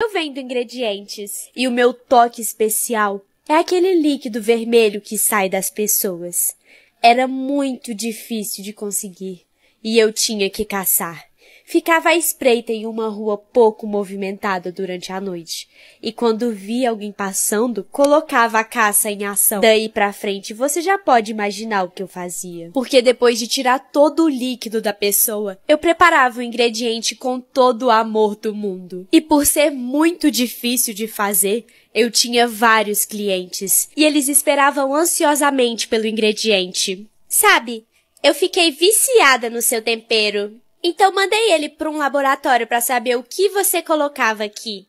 Eu vendo ingredientes. E o meu toque especial é aquele líquido vermelho que sai das pessoas. Era muito difícil de conseguir. E eu tinha que caçar. Ficava à espreita em uma rua pouco movimentada durante a noite, e quando via alguém passando, colocava a caça em ação. Daí pra frente, você já pode imaginar o que eu fazia. Porque depois de tirar todo o líquido da pessoa, eu preparava o ingrediente com todo o amor do mundo. E por ser muito difícil de fazer, eu tinha vários clientes, e eles esperavam ansiosamente pelo ingrediente. Sabe, eu fiquei viciada no seu tempero. Então mandei ele para um laboratório para saber o que você colocava aqui.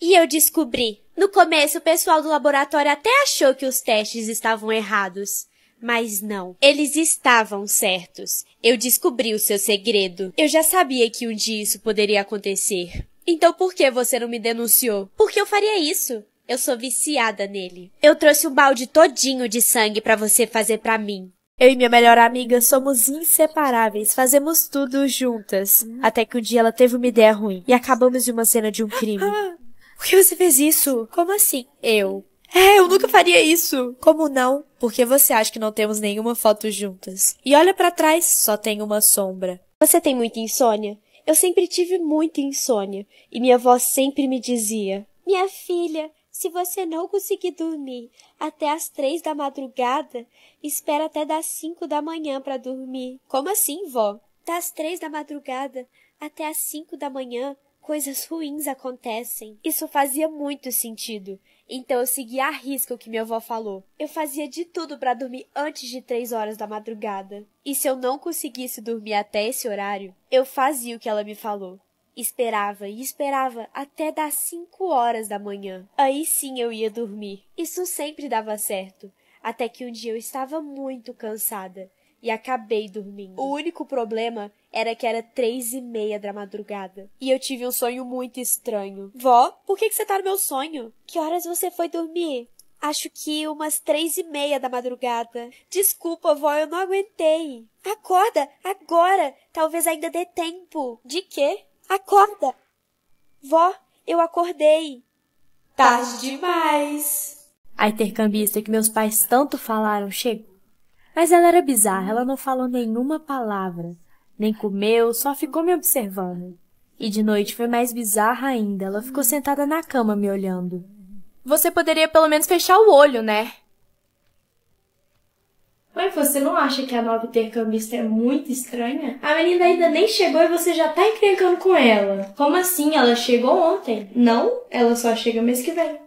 E eu descobri. No começo, o pessoal do laboratório até achou que os testes estavam errados. Mas não, eles estavam certos. Eu descobri o seu segredo. Eu já sabia que um dia isso poderia acontecer. Então por que você não me denunciou? Porque eu faria isso. Eu sou viciada nele. Eu trouxe um balde todinho de sangue para você fazer para mim. Eu e minha melhor amiga somos inseparáveis, fazemos tudo juntas. Até que um dia ela teve uma ideia ruim e acabamos de uma cena de um crime. Por que você fez isso? Como assim? Eu. É, eu nunca faria isso. Como não? Porque você acha que não temos nenhuma foto juntas. E olha para trás, só tem uma sombra. Você tem muita insônia? Eu sempre tive muita insônia. E minha avó sempre me dizia: Minha filha, se você não conseguir dormir até as três da madrugada, espera até das cinco da manhã para dormir. Como assim, vó? Das três da madrugada até as cinco da manhã, coisas ruins acontecem. Isso fazia muito sentido. Então eu segui à risca o que minha avó falou. Eu fazia de tudo para dormir antes de três horas da madrugada. E se eu não conseguisse dormir até esse horário, eu fazia o que ela me falou. Esperava e esperava até das cinco horas da manhã. Aí sim eu ia dormir. Isso sempre dava certo. Até que um dia eu estava muito cansada e acabei dormindo. O único problema era que era três e meia da madrugada. E eu tive um sonho muito estranho. Vó, por que, que você tá no meu sonho? Que horas você foi dormir? Acho que umas três e meia da madrugada. Desculpa, vó, eu não aguentei. Acorda, agora. Talvez ainda dê tempo. De quê? Acorda! Vó, eu acordei. Tarde demais. A intercambista que meus pais tanto falaram chegou. Mas ela era bizarra, ela não falou nenhuma palavra. Nem comeu, só ficou me observando. E de noite foi mais bizarra ainda, ela ficou sentada na cama me olhando. Você poderia pelo menos fechar o olho, né? Mas você não acha que a nova intercambista é muito estranha? A menina ainda nem chegou e você já tá encrencando com ela. Como assim? Ela chegou ontem. Não, ela só chega mês que vem.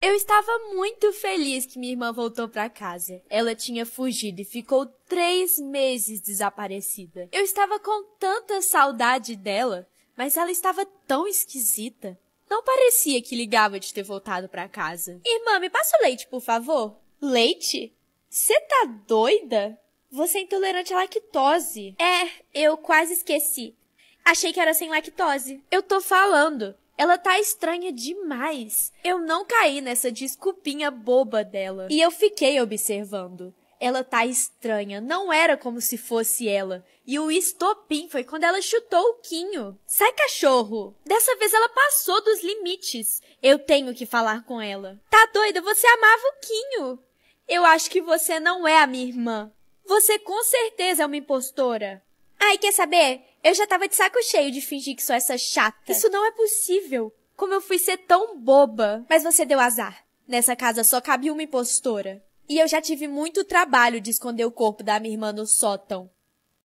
Eu estava muito feliz que minha irmã voltou para casa. Ela tinha fugido e ficou três meses desaparecida. Eu estava com tanta saudade dela, mas ela estava tão esquisita. Não parecia que ligava de ter voltado para casa. Irmã, me passa o leite, por favor. Leite? Você tá doida? Você é intolerante à lactose. É, eu quase esqueci. Achei que era sem lactose. Eu tô falando. Ela tá estranha demais. Eu não caí nessa desculpinha boba dela. E eu fiquei observando. Ela tá estranha, não era como se fosse ela. E o estopim foi quando ela chutou o Quinho. Sai, cachorro! Dessa vez ela passou dos limites. Eu tenho que falar com ela. Tá doida? Você amava o Quinho. Eu acho que você não é a minha irmã. Você com certeza é uma impostora. Ai, quer saber? Eu já tava de saco cheio de fingir que sou essa chata. Isso não é possível. Como eu fui ser tão boba. Mas você deu azar. Nessa casa só cabe uma impostora. E eu já tive muito trabalho de esconder o corpo da minha irmã no sótão.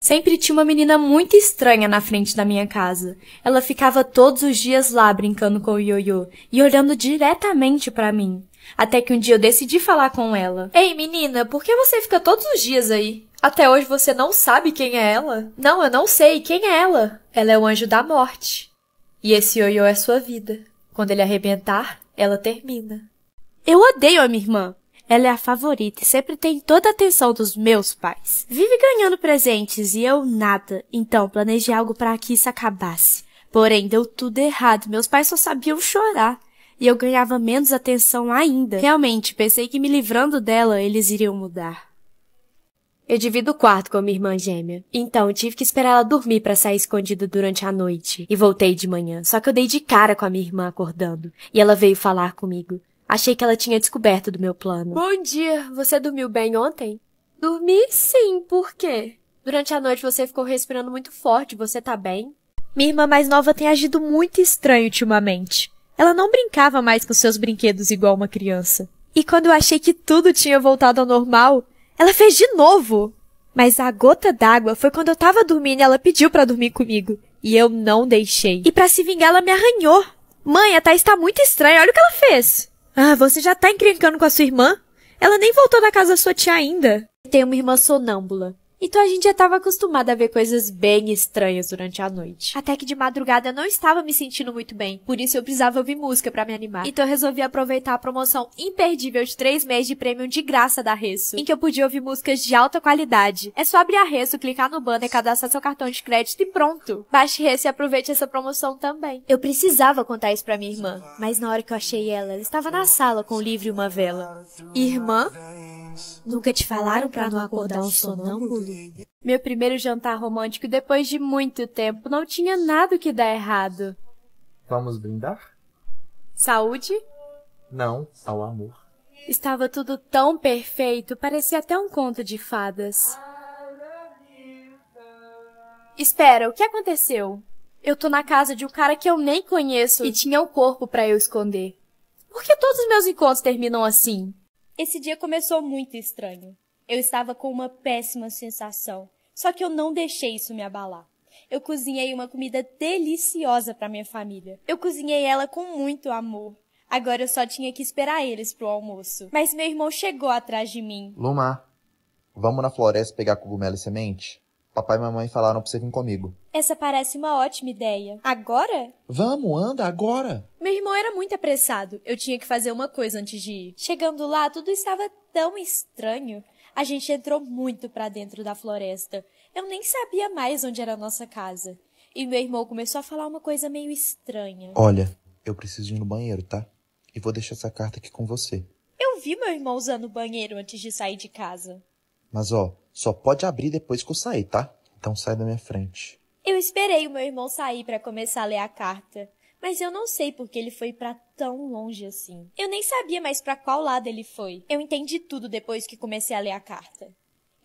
Sempre tinha uma menina muito estranha na frente da minha casa. Ela ficava todos os dias lá brincando com o ioiô e olhando diretamente para mim. Até que um dia eu decidi falar com ela. Ei, menina, por que você fica todos os dias aí? Até hoje você não sabe quem é ela? Não, eu não sei. Quem é ela? Ela é o anjo da morte. E esse ioiô é sua vida. Quando ele arrebentar, ela termina. Eu odeio a minha irmã. Ela é a favorita e sempre tem toda a atenção dos meus pais. Vive ganhando presentes e eu nada. Então planejei algo para que isso acabasse. Porém, deu tudo errado. Meus pais só sabiam chorar e eu ganhava menos atenção ainda. Realmente, pensei que me livrando dela, eles iriam mudar. Eu divido o quarto com minha irmã gêmea. Então, tive que esperar ela dormir para sair escondida durante a noite. E voltei de manhã. Só que eu dei de cara com a minha irmã acordando. E ela veio falar comigo. Achei que ela tinha descoberto do meu plano. Bom dia. Você dormiu bem ontem? Dormi sim. Por quê? Durante a noite você ficou respirando muito forte. Você tá bem? Minha irmã mais nova tem agido muito estranho ultimamente. Ela não brincava mais com seus brinquedos igual uma criança. E quando eu achei que tudo tinha voltado ao normal, ela fez de novo. Mas a gota d'água foi quando eu tava dormindo e ela pediu para dormir comigo. E eu não deixei. E para se vingar, ela me arranhou. Mãe, a Thaís tá muito estranha. Olha o que ela fez. Ah, você já tá encrencando com a sua irmã? Ela nem voltou da casa da sua tia ainda. Tenho uma irmã sonâmbula. Então a gente já estava acostumada a ver coisas bem estranhas durante a noite. Até que de madrugada eu não estava me sentindo muito bem, por isso eu precisava ouvir música para me animar. Então eu resolvi aproveitar a promoção imperdível de três meses de prêmio de graça da Resso, em que eu podia ouvir músicas de alta qualidade. É só abrir a Resso, clicar no banner, cadastrar seu cartão de crédito e pronto. Baixe Resso e aproveite essa promoção também. Eu precisava contar isso pra minha irmã, mas na hora que eu achei ela, ela estava na sala com um livro e uma vela. Irmã? Nunca te falaram para não acordar um sonâmbulo? Meu primeiro jantar romântico depois de muito tempo não tinha nada que dar errado. Vamos brindar? Saúde? Não, ao amor. Estava tudo tão perfeito, parecia até um conto de fadas. Espera, o que aconteceu? Eu tô na casa de um cara que eu nem conheço e tinha um corpo para eu esconder. Por que todos os meus encontros terminam assim? Esse dia começou muito estranho. Eu estava com uma péssima sensação, só que eu não deixei isso me abalar. Eu cozinhei uma comida deliciosa para minha família. Eu cozinhei ela com muito amor. Agora eu só tinha que esperar eles pro almoço. Mas meu irmão chegou atrás de mim. Lumar, vamos na floresta pegar cogumelo e semente? Papai e mamãe falaram pra você vir comigo. Essa parece uma ótima ideia. Agora? Vamos, anda, agora. Meu irmão era muito apressado. Eu tinha que fazer uma coisa antes de ir. Chegando lá, tudo estava tão estranho. A gente entrou muito para dentro da floresta. Eu nem sabia mais onde era a nossa casa. E meu irmão começou a falar uma coisa meio estranha. Olha, eu preciso ir no banheiro, tá? E vou deixar essa carta aqui com você. Eu vi meu irmão usando o banheiro antes de sair de casa. Mas ó, só pode abrir depois que eu sair, tá? Então sai da minha frente. Eu esperei o meu irmão sair para começar a ler a carta, mas eu não sei porque ele foi para tão longe assim. Eu nem sabia mais para qual lado ele foi. Eu entendi tudo depois que comecei a ler a carta.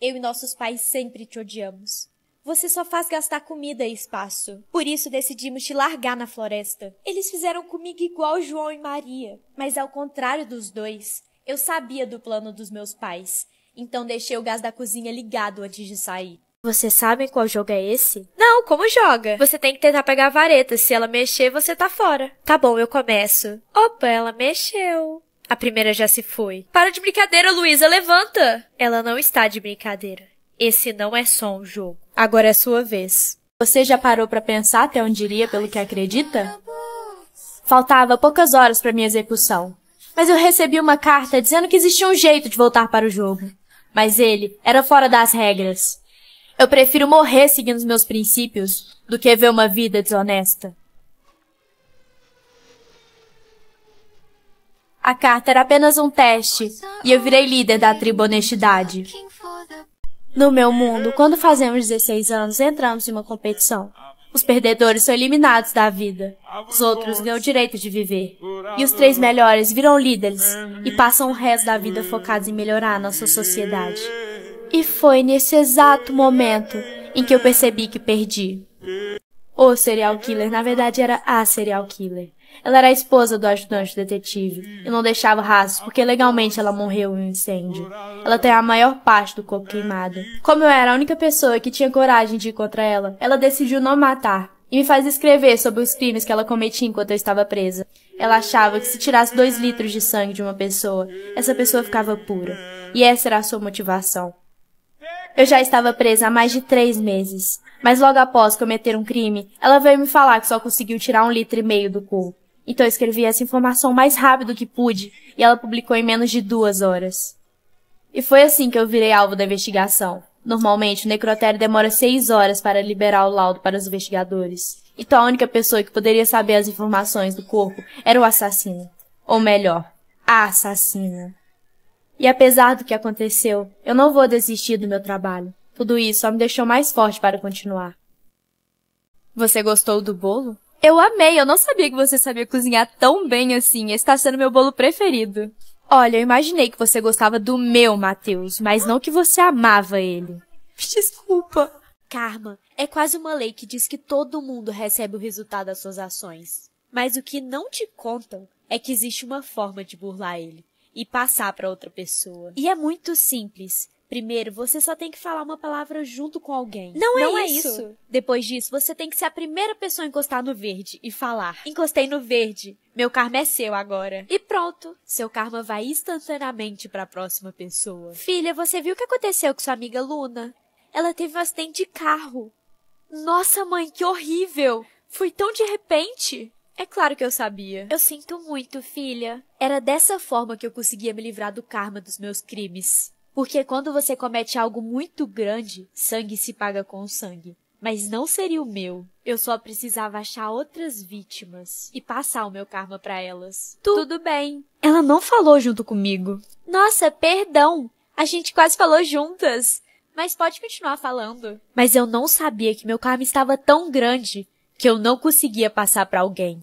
Eu e nossos pais sempre te odiamos. Você só faz gastar comida e espaço. Por isso decidimos te largar na floresta. Eles fizeram comigo igual João e Maria. Mas ao contrário dos dois, eu sabia do plano dos meus pais então deixei o gás da cozinha ligado antes de sair. Você sabe qual jogo é esse? Não, como joga? Você tem que tentar pegar a vareta. Se ela mexer, você tá fora. Tá bom, eu começo. Opa, ela mexeu. A primeira já se foi. Para de brincadeira, Luísa, levanta! Ela não está de brincadeira. Esse não é só um jogo. Agora é sua vez. Você já parou para pensar até onde iria pelo que acredita? Faltava poucas horas para minha execução. Mas eu recebi uma carta dizendo que existia um jeito de voltar para o jogo mas ele era fora das regras. Eu prefiro morrer seguindo os meus princípios do que ver uma vida desonesta. A carta era apenas um teste e eu virei líder da tribo Honestidade. No meu mundo, quando fazemos 16 anos, entramos em uma competição. Os perdedores são eliminados da vida. Os outros ganham o direito de viver. E os três melhores viram líderes e passam o resto da vida focados em melhorar a nossa sociedade. E foi nesse exato momento em que eu percebi que perdi. O serial killer, na verdade, era a serial killer. Ela era a esposa do ajudante detetive e não deixava rastros porque legalmente ela morreu em um incêndio. Ela tem a maior parte do corpo queimado. Como eu era a única pessoa que tinha coragem de ir contra ela, ela decidiu não matar e me faz escrever sobre os crimes que ela cometia enquanto eu estava presa. Ela achava que se tirasse dois litros de sangue de uma pessoa, essa pessoa ficava pura. E essa era a sua motivação. Eu já estava presa há mais de três meses. Mas logo após cometer um crime, ela veio me falar que só conseguiu tirar um litro e meio do corpo. Então eu escrevi essa informação o mais rápido que pude e ela publicou em menos de duas horas. E foi assim que eu virei alvo da investigação. Normalmente, o necrotério demora seis horas para liberar o laudo para os investigadores. Então a única pessoa que poderia saber as informações do corpo era o assassino. Ou melhor, a assassina. E apesar do que aconteceu, eu não vou desistir do meu trabalho. Tudo isso só me deixou mais forte para continuar. Você gostou do bolo? Eu amei, eu não sabia que você sabia cozinhar tão bem assim. Esse está sendo meu bolo preferido. Olha, eu imaginei que você gostava do meu, Matheus, mas não que você amava ele. Desculpa. Karma é quase uma lei que diz que todo mundo recebe o resultado das suas ações. Mas o que não te contam é que existe uma forma de burlar ele e passar para outra pessoa. E é muito simples. Primeiro, você só tem que falar uma palavra junto com alguém. Não, Não é, é isso. isso. Depois disso, você tem que ser a primeira pessoa a encostar no verde e falar: Encostei no verde. Meu karma é seu agora. E pronto. Seu karma vai instantaneamente para a próxima pessoa. Filha, você viu o que aconteceu com sua amiga Luna? Ela teve um acidente de carro. Nossa, mãe, que horrível! Foi tão de repente. É claro que eu sabia. Eu sinto muito, filha. Era dessa forma que eu conseguia me livrar do karma dos meus crimes. Porque quando você comete algo muito grande, sangue se paga com sangue. Mas não seria o meu. Eu só precisava achar outras vítimas e passar o meu karma para elas. Tu... Tudo bem. Ela não falou junto comigo. Nossa, perdão. A gente quase falou juntas. Mas pode continuar falando. Mas eu não sabia que meu karma estava tão grande que eu não conseguia passar para alguém.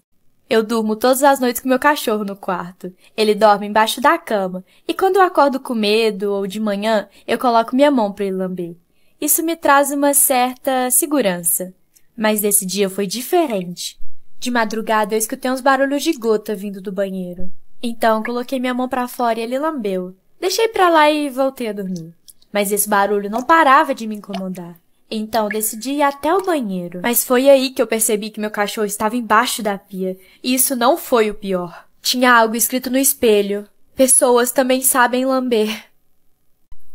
Eu durmo todas as noites com meu cachorro no quarto. Ele dorme embaixo da cama, e quando eu acordo com medo ou de manhã, eu coloco minha mão para ele lamber. Isso me traz uma certa segurança. Mas esse dia foi diferente. De madrugada eu escutei uns barulhos de gota vindo do banheiro. Então coloquei minha mão para fora e ele lambeu. Deixei pra lá e voltei a dormir. Mas esse barulho não parava de me incomodar. Então decidi ir até o banheiro. Mas foi aí que eu percebi que meu cachorro estava embaixo da pia. E isso não foi o pior. Tinha algo escrito no espelho. Pessoas também sabem lamber.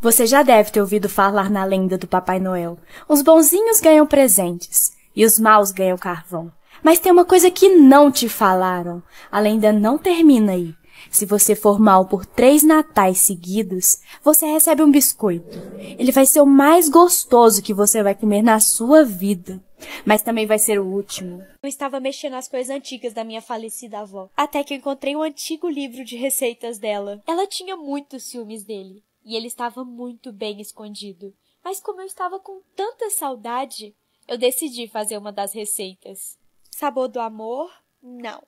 Você já deve ter ouvido falar na lenda do Papai Noel. Os bonzinhos ganham presentes e os maus ganham carvão. Mas tem uma coisa que não te falaram. A lenda não termina aí. Se você for mal por três natais seguidos, você recebe um biscoito. Ele vai ser o mais gostoso que você vai comer na sua vida. Mas também vai ser o último. Eu estava mexendo nas coisas antigas da minha falecida avó. Até que eu encontrei um antigo livro de receitas dela. Ela tinha muitos ciúmes dele. E ele estava muito bem escondido. Mas como eu estava com tanta saudade, eu decidi fazer uma das receitas. Sabor do amor? Não.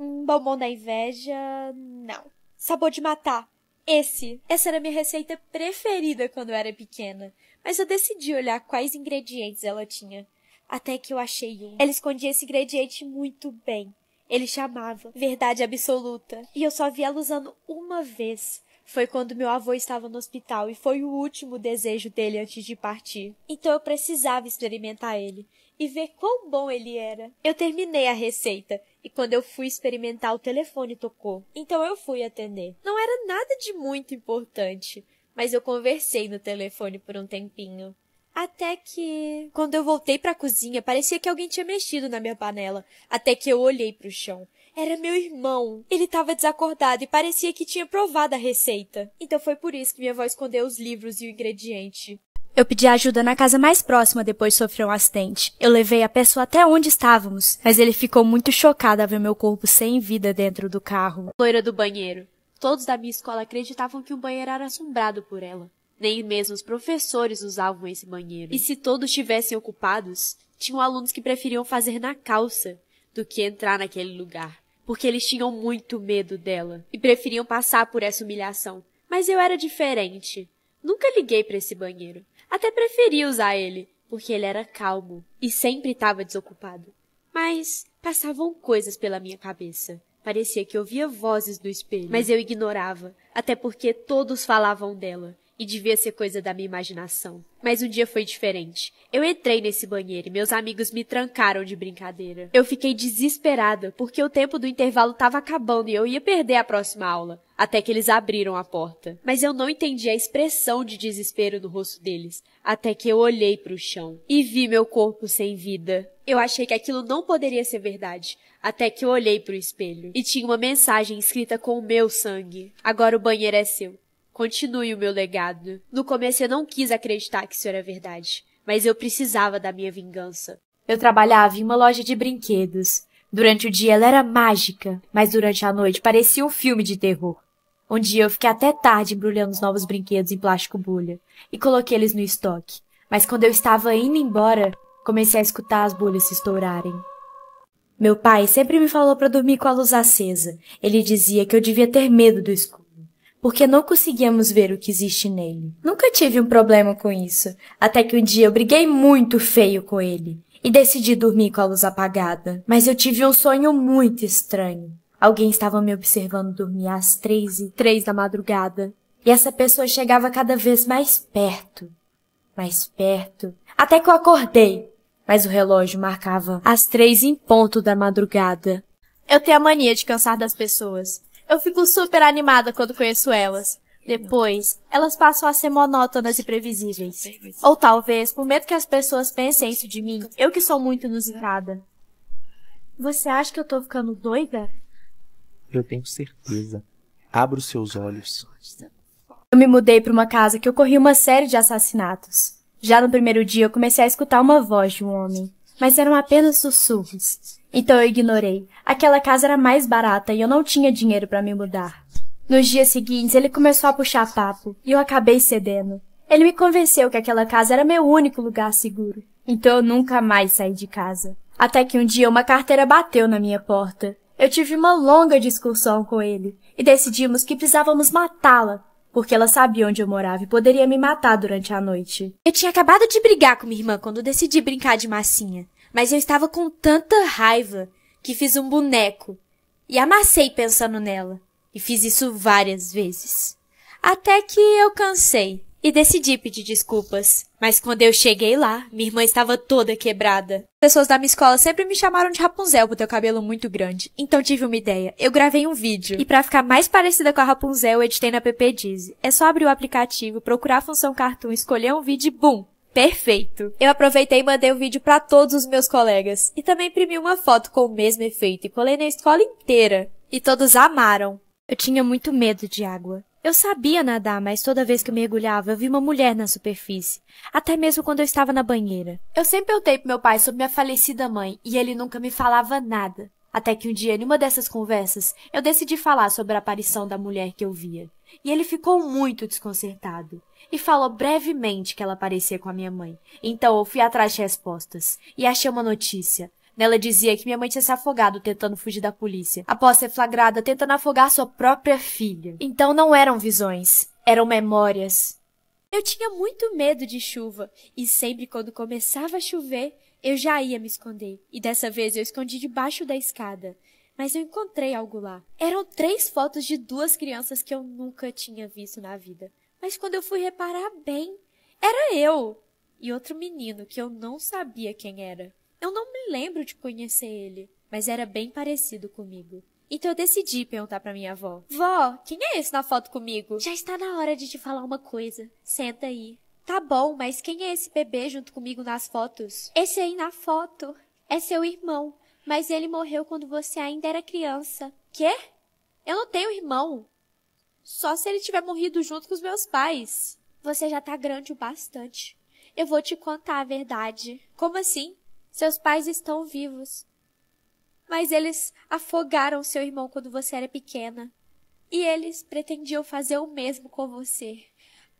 Um bombom da inveja? Não. Sabor de matar? Esse. Essa era a minha receita preferida quando eu era pequena. Mas eu decidi olhar quais ingredientes ela tinha. Até que eu achei um. Ela escondia esse ingrediente muito bem. Ele chamava Verdade Absoluta. E eu só vi ela usando uma vez. Foi quando meu avô estava no hospital e foi o último desejo dele antes de partir. Então eu precisava experimentar ele e ver quão bom ele era. Eu terminei a receita e quando eu fui experimentar o telefone tocou. Então eu fui atender. Não era nada de muito importante, mas eu conversei no telefone por um tempinho. Até que, quando eu voltei para a cozinha, parecia que alguém tinha mexido na minha panela. Até que eu olhei para o chão. Era meu irmão. Ele estava desacordado e parecia que tinha provado a receita. Então foi por isso que minha avó escondeu os livros e o ingrediente. Eu pedi ajuda na casa mais próxima depois de sofrer um acidente. Eu levei a pessoa até onde estávamos, mas ele ficou muito chocado ao ver meu corpo sem vida dentro do carro. Loira do banheiro. Todos da minha escola acreditavam que o banheiro era assombrado por ela. Nem mesmo os professores usavam esse banheiro. E se todos estivessem ocupados, tinham alunos que preferiam fazer na calça do que entrar naquele lugar, porque eles tinham muito medo dela e preferiam passar por essa humilhação. Mas eu era diferente. Nunca liguei para esse banheiro. Até preferi usar ele, porque ele era calmo e sempre estava desocupado. Mas passavam coisas pela minha cabeça. Parecia que ouvia vozes do espelho, mas eu ignorava, até porque todos falavam dela e devia ser coisa da minha imaginação. Mas um dia foi diferente. Eu entrei nesse banheiro e meus amigos me trancaram de brincadeira. Eu fiquei desesperada, porque o tempo do intervalo estava acabando e eu ia perder a próxima aula, até que eles abriram a porta. Mas eu não entendi a expressão de desespero no rosto deles, até que eu olhei para o chão e vi meu corpo sem vida. Eu achei que aquilo não poderia ser verdade, até que eu olhei para o espelho e tinha uma mensagem escrita com o meu sangue. Agora o banheiro é seu. Continue o meu legado. No começo eu não quis acreditar que isso era verdade, mas eu precisava da minha vingança. Eu trabalhava em uma loja de brinquedos. Durante o dia ela era mágica, mas durante a noite parecia um filme de terror. Um dia eu fiquei até tarde embrulhando os novos brinquedos em plástico bolha e coloquei eles no estoque. Mas quando eu estava indo embora, comecei a escutar as bolhas se estourarem. Meu pai sempre me falou para dormir com a luz acesa. Ele dizia que eu devia ter medo do escuro, porque não conseguíamos ver o que existe nele. Nunca tive um problema com isso, até que um dia eu briguei muito feio com ele e decidi dormir com a luz apagada. Mas eu tive um sonho muito estranho. Alguém estava me observando dormir às três e três da madrugada. E essa pessoa chegava cada vez mais perto. Mais perto. Até que eu acordei. Mas o relógio marcava as três em ponto da madrugada. Eu tenho a mania de cansar das pessoas. Eu fico super animada quando conheço elas. Depois, elas passam a ser monótonas e previsíveis. Ou talvez, por medo que as pessoas pensem isso de mim, eu que sou muito inusitada. Você acha que eu tô ficando doida? Eu tenho certeza. Abra os seus olhos. Eu me mudei para uma casa que ocorria uma série de assassinatos. Já no primeiro dia eu comecei a escutar uma voz de um homem, mas eram apenas sussurros. Então eu ignorei. Aquela casa era mais barata e eu não tinha dinheiro para me mudar. Nos dias seguintes ele começou a puxar papo e eu acabei cedendo. Ele me convenceu que aquela casa era meu único lugar seguro. Então eu nunca mais saí de casa. Até que um dia uma carteira bateu na minha porta. Eu tive uma longa discussão com ele e decidimos que precisávamos matá-la, porque ela sabia onde eu morava e poderia me matar durante a noite. Eu tinha acabado de brigar com minha irmã quando decidi brincar de massinha, mas eu estava com tanta raiva que fiz um boneco e amassei pensando nela. E fiz isso várias vezes. Até que eu cansei e decidi pedir desculpas. Mas quando eu cheguei lá, minha irmã estava toda quebrada. As pessoas da minha escola sempre me chamaram de Rapunzel por ter o cabelo muito grande. Então tive uma ideia. Eu gravei um vídeo. E para ficar mais parecida com a Rapunzel, eu editei na PPDizzy. É só abrir o aplicativo, procurar a função Cartoon, escolher um vídeo e bum! Perfeito! Eu aproveitei e mandei o vídeo para todos os meus colegas. E também imprimi uma foto com o mesmo efeito e colei na escola inteira. E todos amaram. Eu tinha muito medo de água. Eu sabia nadar, mas toda vez que eu mergulhava, eu vi uma mulher na superfície. Até mesmo quando eu estava na banheira. Eu sempre perguntei pro meu pai sobre minha falecida mãe, e ele nunca me falava nada. Até que um dia, numa dessas conversas, eu decidi falar sobre a aparição da mulher que eu via. E ele ficou muito desconcertado. E falou brevemente que ela aparecia com a minha mãe. Então eu fui atrás de respostas. E achei uma notícia. Nela dizia que minha mãe tinha se afogado tentando fugir da polícia, após ser flagrada tentando afogar sua própria filha. Então não eram visões, eram memórias. Eu tinha muito medo de chuva, e sempre quando começava a chover, eu já ia me esconder. E dessa vez eu escondi debaixo da escada. Mas eu encontrei algo lá. Eram três fotos de duas crianças que eu nunca tinha visto na vida. Mas quando eu fui reparar bem, era eu e outro menino que eu não sabia quem era. Eu não me lembro de conhecer ele, mas era bem parecido comigo. Então eu decidi perguntar para minha avó: Vó, quem é esse na foto comigo? Já está na hora de te falar uma coisa. Senta aí. Tá bom, mas quem é esse bebê junto comigo nas fotos? Esse aí na foto é seu irmão, mas ele morreu quando você ainda era criança. Quê? Eu não tenho irmão. Só se ele tiver morrido junto com os meus pais. Você já tá grande o bastante. Eu vou te contar a verdade. Como assim? Seus pais estão vivos. Mas eles afogaram seu irmão quando você era pequena. E eles pretendiam fazer o mesmo com você.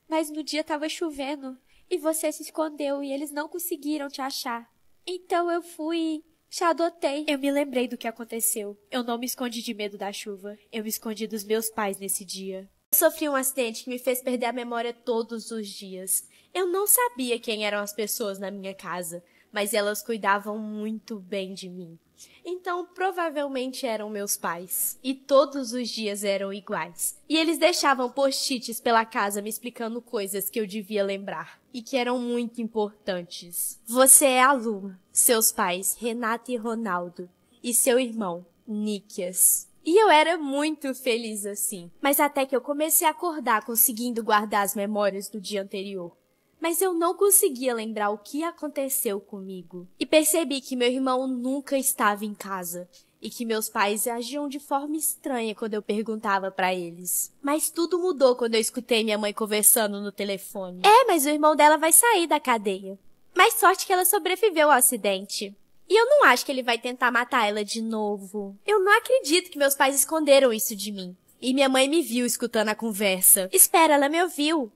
Mas no dia estava chovendo e você se escondeu e eles não conseguiram te achar. Então eu fui te adotei. Eu me lembrei do que aconteceu. Eu não me escondi de medo da chuva. Eu me escondi dos meus pais nesse dia. Eu sofri um acidente que me fez perder a memória todos os dias. Eu não sabia quem eram as pessoas na minha casa mas elas cuidavam muito bem de mim. Então, provavelmente eram meus pais. E todos os dias eram iguais. E eles deixavam post-its pela casa me explicando coisas que eu devia lembrar. E que eram muito importantes. Você é a Lu, seus pais, Renata e Ronaldo. E seu irmão, Nikias. E eu era muito feliz assim. Mas até que eu comecei a acordar conseguindo guardar as memórias do dia anterior mas eu não conseguia lembrar o que aconteceu comigo. E percebi que meu irmão nunca estava em casa e que meus pais agiam de forma estranha quando eu perguntava para eles. Mas tudo mudou quando eu escutei minha mãe conversando no telefone. É, mas o irmão dela vai sair da cadeia. Mais sorte que ela sobreviveu ao acidente. E eu não acho que ele vai tentar matar ela de novo. Eu não acredito que meus pais esconderam isso de mim. E minha mãe me viu escutando a conversa. Espera, ela me ouviu.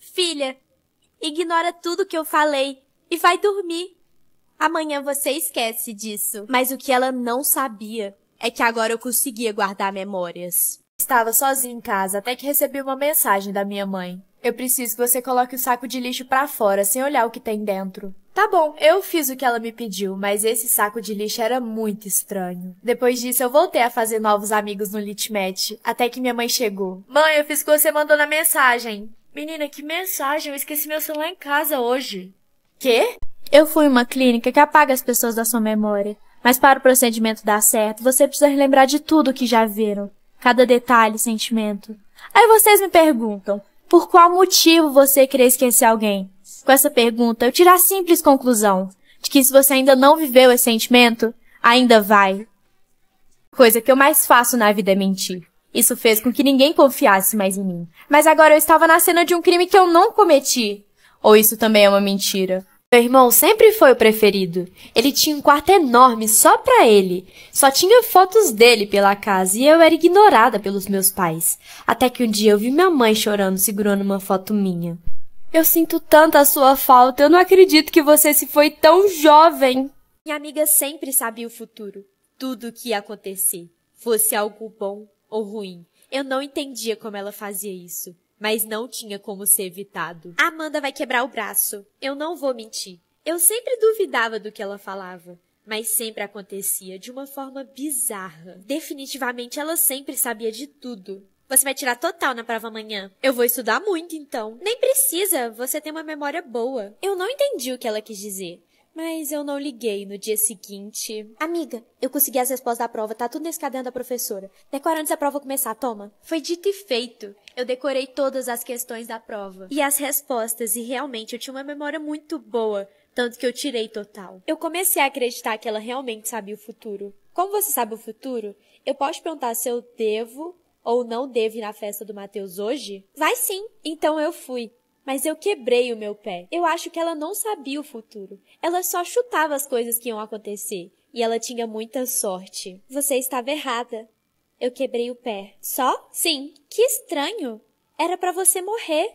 Filha, ignora tudo que eu falei e vai dormir. Amanhã você esquece disso. Mas o que ela não sabia é que agora eu conseguia guardar memórias. Estava sozinha em casa até que recebi uma mensagem da minha mãe. Eu preciso que você coloque o saco de lixo para fora, sem olhar o que tem dentro. Tá bom, eu fiz o que ela me pediu, mas esse saco de lixo era muito estranho. Depois disso, eu voltei a fazer novos amigos no Litmatch, até que minha mãe chegou. Mãe, eu fiz o que você mandou na mensagem. Menina, que mensagem? Eu esqueci meu celular em casa hoje. Quê? Eu fui uma clínica que apaga as pessoas da sua memória. Mas para o procedimento dar certo, você precisa lembrar de tudo que já viram. Cada detalhe, sentimento. Aí vocês me perguntam, por qual motivo você querer esquecer alguém? Com essa pergunta, eu tiro a simples conclusão de que se você ainda não viveu esse sentimento, ainda vai. Coisa que eu mais faço na vida é mentir. Isso fez com que ninguém confiasse mais em mim. Mas agora eu estava na cena de um crime que eu não cometi. Ou isso também é uma mentira? Meu irmão sempre foi o preferido. Ele tinha um quarto enorme só pra ele. Só tinha fotos dele pela casa e eu era ignorada pelos meus pais. Até que um dia eu vi minha mãe chorando segurando uma foto minha. Eu sinto tanto a sua falta. Eu não acredito que você se foi tão jovem. Minha amiga sempre sabia o futuro. Tudo o que ia acontecer. Fosse algo bom ou ruim. Eu não entendia como ela fazia isso mas não tinha como ser evitado. Amanda vai quebrar o braço. Eu não vou mentir. Eu sempre duvidava do que ela falava, mas sempre acontecia de uma forma bizarra. Definitivamente ela sempre sabia de tudo. Você vai tirar total na prova amanhã. Eu vou estudar muito, então. Nem precisa, você tem uma memória boa. Eu não entendi o que ela quis dizer. Mas eu não liguei no dia seguinte. Amiga, eu consegui as respostas da prova, tá tudo nesse caderno da professora. Decora antes da prova começar, toma. Foi dito e feito. Eu decorei todas as questões da prova. E as respostas, e realmente eu tinha uma memória muito boa, tanto que eu tirei total. Eu comecei a acreditar que ela realmente sabia o futuro. Como você sabe o futuro, eu posso perguntar se eu devo ou não devo ir na festa do Matheus hoje? Vai sim. Então eu fui mas eu quebrei o meu pé. Eu acho que ela não sabia o futuro. Ela só chutava as coisas que iam acontecer. E ela tinha muita sorte. Você estava errada. Eu quebrei o pé. Só? Sim. Que estranho. Era para você morrer.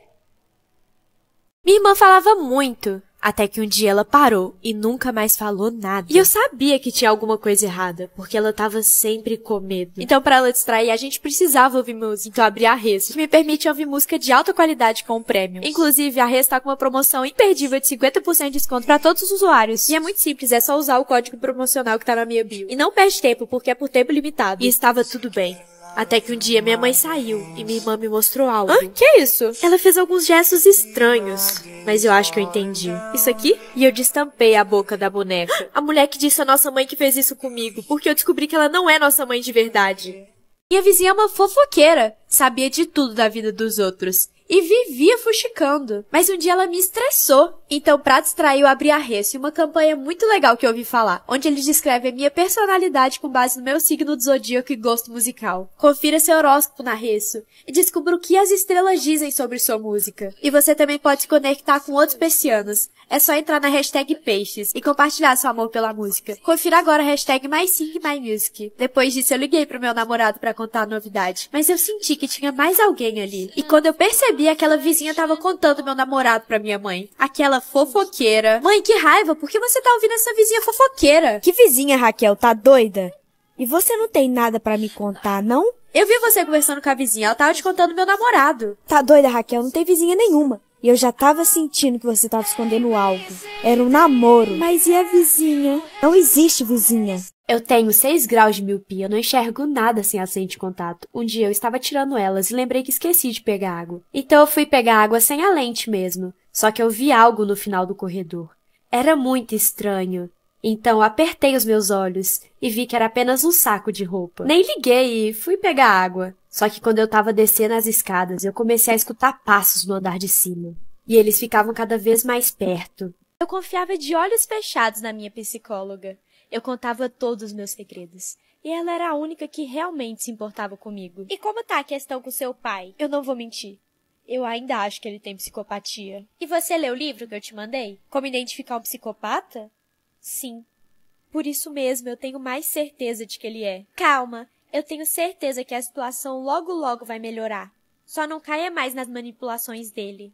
Minha irmã falava muito, até que um dia ela parou e nunca mais falou nada. E eu sabia que tinha alguma coisa errada, porque ela tava sempre com medo. Então, para ela distrair, a gente precisava ouvir música. Então, abri a Res, que me permite ouvir música de alta qualidade com prêmio. Inclusive, a Res tá com uma promoção imperdível de 50% de desconto para todos os usuários. E é muito simples, é só usar o código promocional que tá na minha bio. E não perde tempo, porque é por tempo limitado. E estava tudo bem. Até que um dia minha mãe saiu e minha irmã me mostrou algo. Hã? Que é isso? Ela fez alguns gestos estranhos, mas eu acho que eu entendi. Isso aqui? E eu destampei a boca da boneca. A mulher que disse a nossa mãe que fez isso comigo, porque eu descobri que ela não é nossa mãe de verdade. Minha vizinha é uma fofoqueira, sabia de tudo da vida dos outros e vivia fuxicando. Mas um dia ela me estressou. Então, pra distrair, eu abri a Resso uma campanha muito legal que eu ouvi falar, onde ele descreve a minha personalidade com base no meu signo do zodíaco e gosto musical. Confira seu horóscopo na Resso e descubra o que as estrelas dizem sobre sua música. E você também pode se conectar com outros persianos. É só entrar na hashtag Peixes e compartilhar seu amor pela música. Confira agora a hashtag MySingMyMusic. Depois disso, eu liguei pro meu namorado para contar a novidade. Mas eu senti que tinha mais alguém ali. E quando eu percebi, aquela vizinha tava contando meu namorado pra minha mãe. Aquela fofoqueira. Mãe, que raiva! Por que você tá ouvindo essa vizinha fofoqueira? Que vizinha, Raquel? Tá doida? E você não tem nada para me contar, não? Eu vi você conversando com a vizinha. Ela tava te contando meu namorado. Tá doida, Raquel? Não tem vizinha nenhuma. E eu já tava sentindo que você tava escondendo algo. Era um namoro. Mas e a vizinha? Não existe vizinha. Eu tenho seis graus de miopia, não enxergo nada sem a lente de contato. Um dia eu estava tirando elas e lembrei que esqueci de pegar água. Então eu fui pegar água sem a lente mesmo. Só que eu vi algo no final do corredor. Era muito estranho. Então apertei os meus olhos e vi que era apenas um saco de roupa. Nem liguei e fui pegar água. Só que quando eu estava descendo as escadas, eu comecei a escutar passos no andar de cima. E eles ficavam cada vez mais perto. Eu confiava de olhos fechados na minha psicóloga. Eu contava todos os meus segredos. E ela era a única que realmente se importava comigo. E como tá a questão com seu pai? Eu não vou mentir. Eu ainda acho que ele tem psicopatia. E você leu o livro que eu te mandei? Como identificar um psicopata? Sim. Por isso mesmo eu tenho mais certeza de que ele é. Calma, Eu tenho certeza que a situação logo logo vai melhorar. Só não caia mais nas manipulações dele.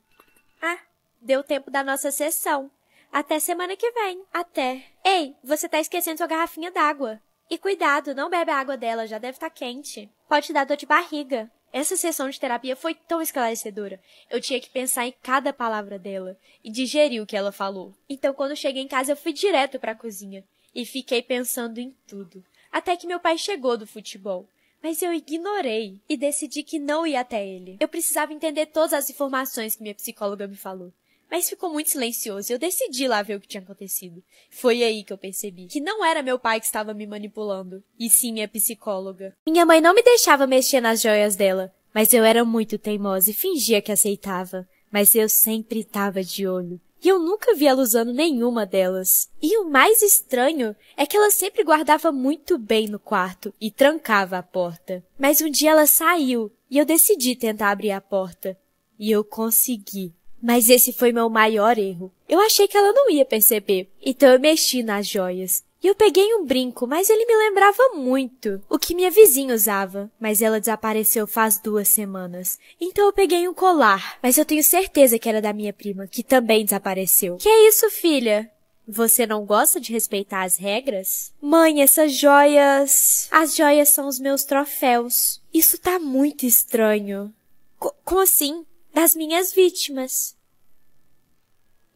Ah, deu tempo da nossa sessão. Até semana que vem. Até. Ei, você tá esquecendo sua garrafinha d'água. E cuidado, não bebe a água dela, já deve estar tá quente. Pode te dar dor de barriga. Essa sessão de terapia foi tão esclarecedora. Eu tinha que pensar em cada palavra dela e digerir o que ela falou. Então, quando cheguei em casa, eu fui direto para a cozinha e fiquei pensando em tudo. Até que meu pai chegou do futebol. Mas eu ignorei e decidi que não ia até ele. Eu precisava entender todas as informações que minha psicóloga me falou. Mas ficou muito silencioso e eu decidi lá ver o que tinha acontecido. Foi aí que eu percebi que não era meu pai que estava me manipulando, e sim minha psicóloga. Minha mãe não me deixava mexer nas joias dela, mas eu era muito teimosa e fingia que aceitava. Mas eu sempre estava de olho. E eu nunca vi ela usando nenhuma delas. E o mais estranho é que ela sempre guardava muito bem no quarto e trancava a porta. Mas um dia ela saiu e eu decidi tentar abrir a porta. E eu consegui. Mas esse foi meu maior erro. Eu achei que ela não ia perceber, então eu mexi nas joias. E eu peguei um brinco, mas ele me lembrava muito o que minha vizinha usava. Mas ela desapareceu faz duas semanas. Então eu peguei um colar, mas eu tenho certeza que era da minha prima, que também desapareceu. Que é isso, filha? Você não gosta de respeitar as regras? Mãe, essas joias. As joias são os meus troféus. Isso tá muito estranho. C como assim? Das minhas vítimas.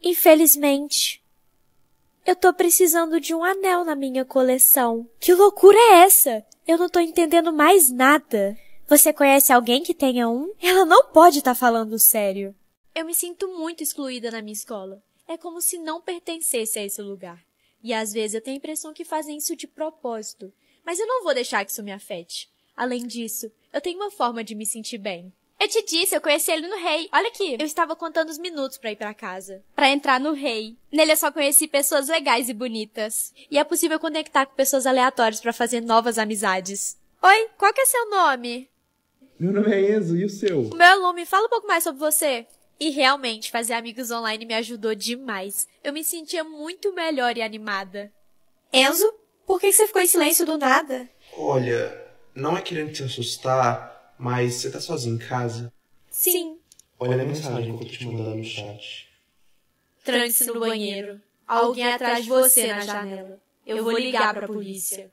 Infelizmente, eu tô precisando de um anel na minha coleção. Que loucura é essa? Eu não tô entendendo mais nada. Você conhece alguém que tenha um? Ela não pode estar tá falando sério. Eu me sinto muito excluída na minha escola. É como se não pertencesse a esse lugar. E às vezes eu tenho a impressão que fazem isso de propósito. Mas eu não vou deixar que isso me afete. Além disso, eu tenho uma forma de me sentir bem. Eu te disse, eu conheci ele no Rei. Olha aqui. Eu estava contando os minutos para ir para casa. Para entrar no Rei. Nele eu só conheci pessoas legais e bonitas. E é possível conectar com pessoas aleatórias para fazer novas amizades. Oi, qual que é seu nome? Meu nome é Enzo, e o seu? O meu é Lume, fala um pouco mais sobre você. E realmente, fazer amigos online me ajudou demais. Eu me sentia muito melhor e animada. Enzo, por que você ficou em silêncio do nada? Olha, não é querendo te assustar, mas você tá sozinho em casa? Sim. Olha a mensagem que eu tô te mandando no chat. Tranque-se no banheiro. Alguém atrás de você na janela. Eu vou ligar pra polícia.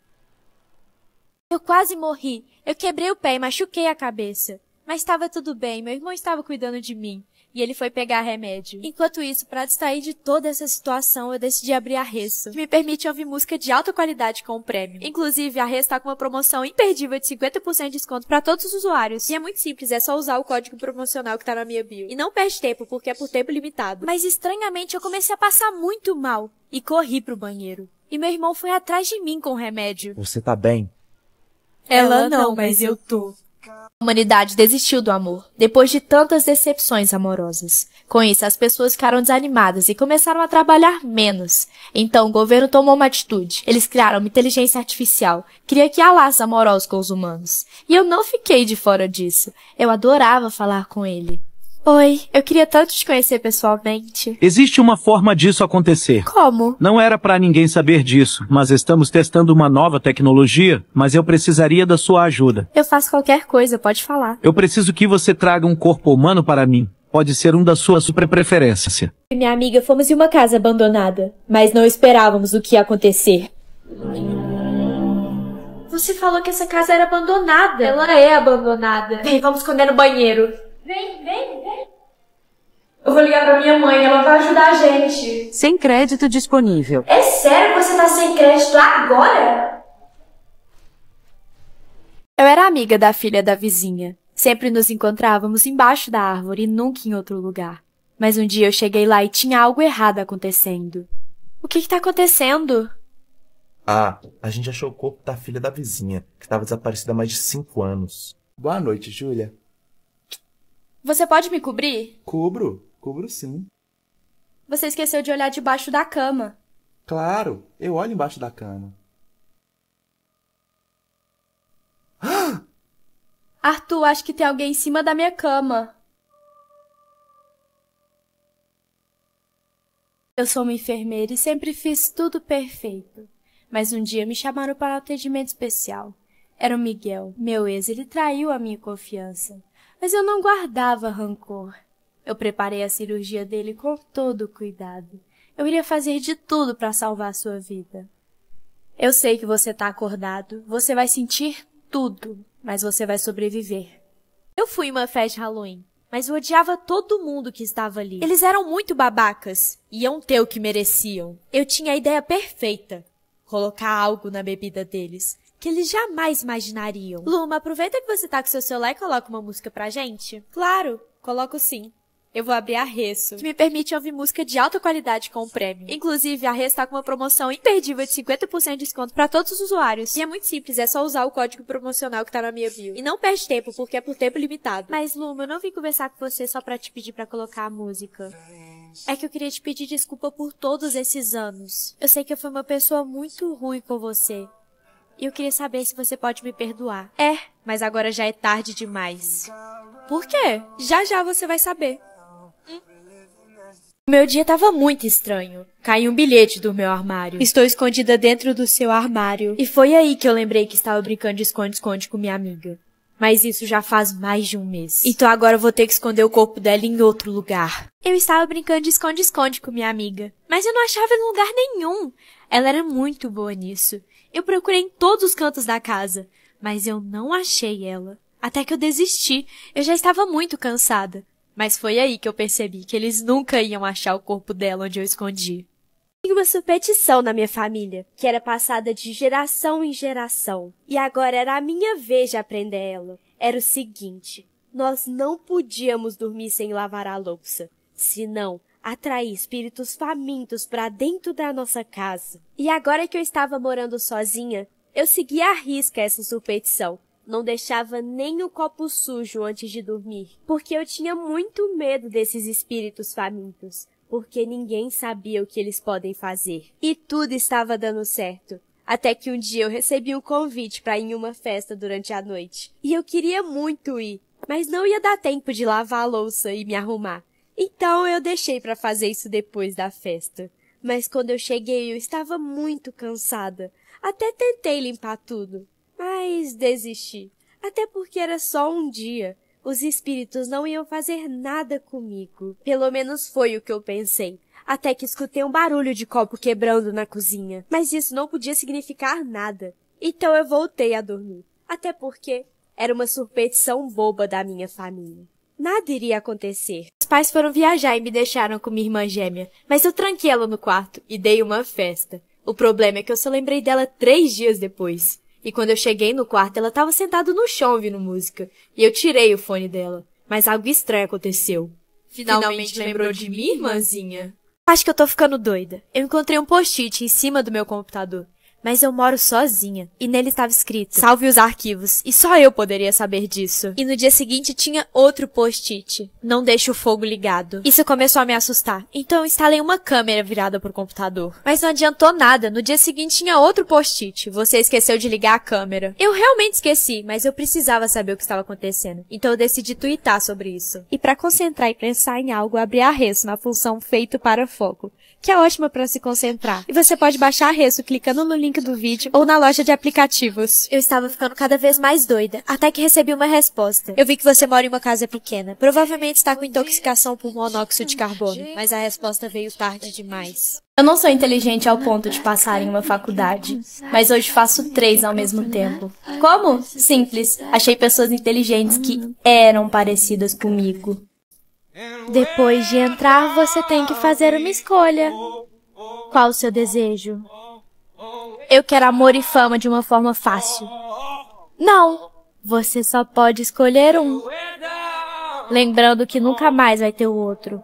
Eu quase morri. Eu quebrei o pé e machuquei a cabeça. Mas estava tudo bem, meu irmão estava cuidando de mim e ele foi pegar remédio. Enquanto isso, para distrair de toda essa situação, eu decidi abrir a Resso, que me permite ouvir música de alta qualidade com o prêmio. Inclusive, a Resso está com uma promoção imperdível de 50% de desconto para todos os usuários. E é muito simples, é só usar o código promocional que tá na minha bio. E não perde tempo, porque é por tempo limitado. Mas estranhamente, eu comecei a passar muito mal e corri pro banheiro. E meu irmão foi atrás de mim com o remédio. Você tá bem? Ela não, mas eu tô. A humanidade desistiu do amor, depois de tantas decepções amorosas. Com isso, as pessoas ficaram desanimadas e começaram a trabalhar menos. Então, o governo tomou uma atitude. Eles criaram uma inteligência artificial, queria criar laços amorosos com os humanos. E eu não fiquei de fora disso. Eu adorava falar com ele. Oi, eu queria tanto te conhecer pessoalmente. Existe uma forma disso acontecer. Como? Não era para ninguém saber disso, mas estamos testando uma nova tecnologia, mas eu precisaria da sua ajuda. Eu faço qualquer coisa, pode falar. Eu preciso que você traga um corpo humano para mim. Pode ser um da sua super preferência. Minha amiga fomos em uma casa abandonada, mas não esperávamos o que ia acontecer. Você falou que essa casa era abandonada. Ela é abandonada. Vem, vamos esconder no banheiro. Vem, vem, vem. Eu vou ligar pra minha mãe, ela vai ajudar a gente. Sem crédito disponível. É sério que você tá sem crédito agora? Eu era amiga da filha da vizinha. Sempre nos encontrávamos embaixo da árvore e nunca em outro lugar. Mas um dia eu cheguei lá e tinha algo errado acontecendo. O que está acontecendo? Ah, a gente achou o corpo da filha da vizinha, que estava desaparecida há mais de cinco anos. Boa noite, Júlia. Você pode me cobrir? Cubro, cubro sim. Você esqueceu de olhar debaixo da cama. Claro, eu olho embaixo da cama. Arthur, acho que tem alguém em cima da minha cama. Eu sou uma enfermeira e sempre fiz tudo perfeito. Mas um dia me chamaram para um atendimento especial. Era o Miguel, meu ex. Ele traiu a minha confiança. Mas eu não guardava rancor. Eu preparei a cirurgia dele com todo cuidado. Eu iria fazer de tudo para salvar sua vida. Eu sei que você tá acordado, você vai sentir tudo, mas você vai sobreviver. Eu fui uma festa Halloween, mas eu odiava todo mundo que estava ali. Eles eram muito babacas, iam ter o que mereciam. Eu tinha a ideia perfeita. Colocar algo na bebida deles, que eles jamais imaginariam. Luma, aproveita que você tá com seu celular e coloca uma música pra gente. Claro, coloco sim. Eu vou abrir a Resso, que me permite ouvir música de alta qualidade com o prêmio. Inclusive, a Resso tá com uma promoção imperdível de 50% de desconto para todos os usuários. E é muito simples, é só usar o código promocional que tá na minha bio. E não perde tempo, porque é por tempo limitado. Mas, Luma, eu não vim conversar com você só para te pedir para colocar a música. É que eu queria te pedir desculpa por todos esses anos. Eu sei que eu fui uma pessoa muito ruim com você. E eu queria saber se você pode me perdoar. É, mas agora já é tarde demais. Por quê? Já já você vai saber. Meu dia estava muito estranho. Caiu um bilhete do meu armário. Estou escondida dentro do seu armário. E foi aí que eu lembrei que estava brincando de esconde-esconde com minha amiga. Mas isso já faz mais de um mês. Então agora eu vou ter que esconder o corpo dela em outro lugar. Eu estava brincando de esconde-esconde com minha amiga. Mas eu não achava em lugar nenhum. Ela era muito boa nisso. Eu procurei em todos os cantos da casa. Mas eu não achei ela. Até que eu desisti. Eu já estava muito cansada. Mas foi aí que eu percebi que eles nunca iam achar o corpo dela onde eu escondi. Tinha uma superstição na minha família, que era passada de geração em geração, e agora era a minha vez de aprender ela. Era o seguinte: nós não podíamos dormir sem lavar a louça, senão atrair espíritos famintos para dentro da nossa casa. E agora que eu estava morando sozinha, eu seguia à risca essa superstição não deixava nem o copo sujo antes de dormir, porque eu tinha muito medo desses espíritos famintos, porque ninguém sabia o que eles podem fazer. E tudo estava dando certo. Até que um dia eu recebi um convite para ir em uma festa durante a noite. E eu queria muito ir, mas não ia dar tempo de lavar a louça e me arrumar. Então eu deixei para fazer isso depois da festa. Mas quando eu cheguei eu estava muito cansada. Até tentei limpar tudo, mas desisti. Até porque era só um dia. Os espíritos não iam fazer nada comigo. Pelo menos foi o que eu pensei. Até que escutei um barulho de copo quebrando na cozinha. Mas isso não podia significar nada. Então eu voltei a dormir. Até porque era uma superstição boba da minha família. Nada iria acontecer. Os pais foram viajar e me deixaram com minha irmã gêmea, mas eu tranquei ela no quarto e dei uma festa. O problema é que eu só lembrei dela três dias depois. E quando eu cheguei no quarto, ela estava sentada no chão ouvindo música. E eu tirei o fone dela. Mas algo estranho aconteceu. Finalmente, Finalmente lembrou de mim, irmãzinha? Acho que eu tô ficando doida. Eu encontrei um post-it em cima do meu computador mas eu moro sozinha. E nele estava escrito: Salve os arquivos. E só eu poderia saber disso. E no dia seguinte tinha outro post-it: Não deixe o fogo ligado. Isso começou a me assustar. Então eu instalei uma câmera virada pro computador. Mas não adiantou nada. No dia seguinte tinha outro post-it: Você esqueceu de ligar a câmera. Eu realmente esqueci, mas eu precisava saber o que estava acontecendo. Então eu decidi twittar sobre isso. E para concentrar e pensar em algo, abri a Resso na função feito para foco que é ótima para se concentrar. E você pode baixar a Resso clicando no link do vídeo ou na loja de aplicativos. Eu estava ficando cada vez mais doida, até que recebi uma resposta. Eu vi que você mora em uma casa pequena. Provavelmente está com intoxicação por monóxido de carbono, mas a resposta veio tarde demais. Eu não sou inteligente ao ponto de passar em uma faculdade, mas hoje faço três ao mesmo tempo. Como? Simples. Achei pessoas inteligentes que eram parecidas comigo. Depois de entrar, você tem que fazer uma escolha. Qual o seu desejo? Eu quero amor e fama de uma forma fácil. Não, você só pode escolher um. Lembrando que nunca mais vai ter o outro.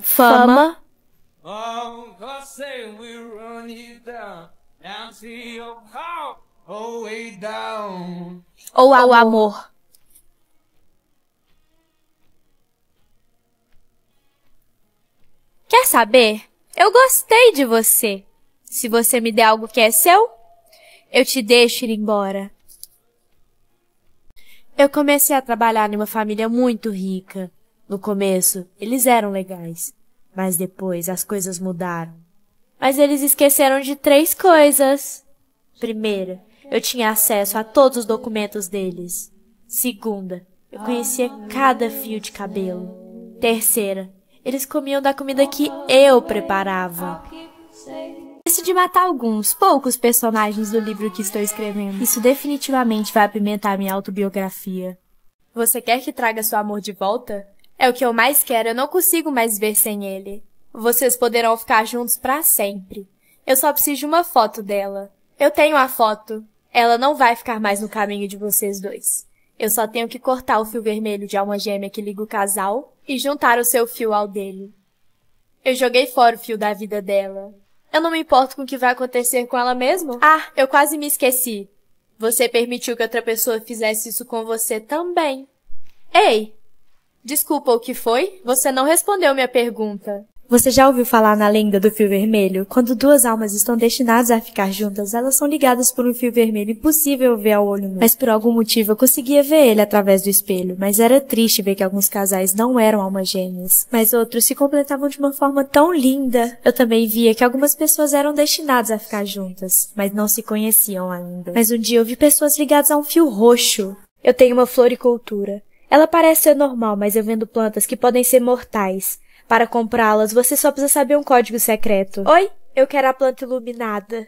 Fama. Ou o amor. Quer saber? Eu gostei de você. Se você me der algo que é seu, eu te deixo ir embora. Eu comecei a trabalhar em uma família muito rica. No começo, eles eram legais, mas depois as coisas mudaram. Mas eles esqueceram de três coisas. Primeira, eu tinha acesso a todos os documentos deles. Segunda, eu conhecia cada fio de cabelo. Terceira, eles comiam da comida que eu preparava. Decidi matar alguns, poucos personagens do livro que estou escrevendo. Isso definitivamente vai apimentar minha autobiografia. Você quer que traga seu amor de volta? É o que eu mais quero, eu não consigo mais ver sem ele. Vocês poderão ficar juntos para sempre. Eu só preciso de uma foto dela. Eu tenho a foto. Ela não vai ficar mais no caminho de vocês dois. Eu só tenho que cortar o fio vermelho de alma gêmea que liga o casal e juntar o seu fio ao dele. Eu joguei fora o fio da vida dela. Eu não me importo com o que vai acontecer com ela mesmo. Ah, eu quase me esqueci. Você permitiu que outra pessoa fizesse isso com você também. Ei! Desculpa, o que foi? Você não respondeu minha pergunta. Você já ouviu falar na lenda do fio vermelho? Quando duas almas estão destinadas a ficar juntas, elas são ligadas por um fio vermelho impossível ver ao olho nu. Mas por algum motivo eu conseguia ver ele através do espelho, mas era triste ver que alguns casais não eram almas gêmeas, mas outros se completavam de uma forma tão linda. Eu também via que algumas pessoas eram destinadas a ficar juntas, mas não se conheciam ainda. Mas um dia eu vi pessoas ligadas a um fio roxo. Eu tenho uma floricultura. Ela parece ser normal, mas eu vendo plantas que podem ser mortais. Para comprá-las, você só precisa saber um código secreto. Oi, eu quero a planta iluminada.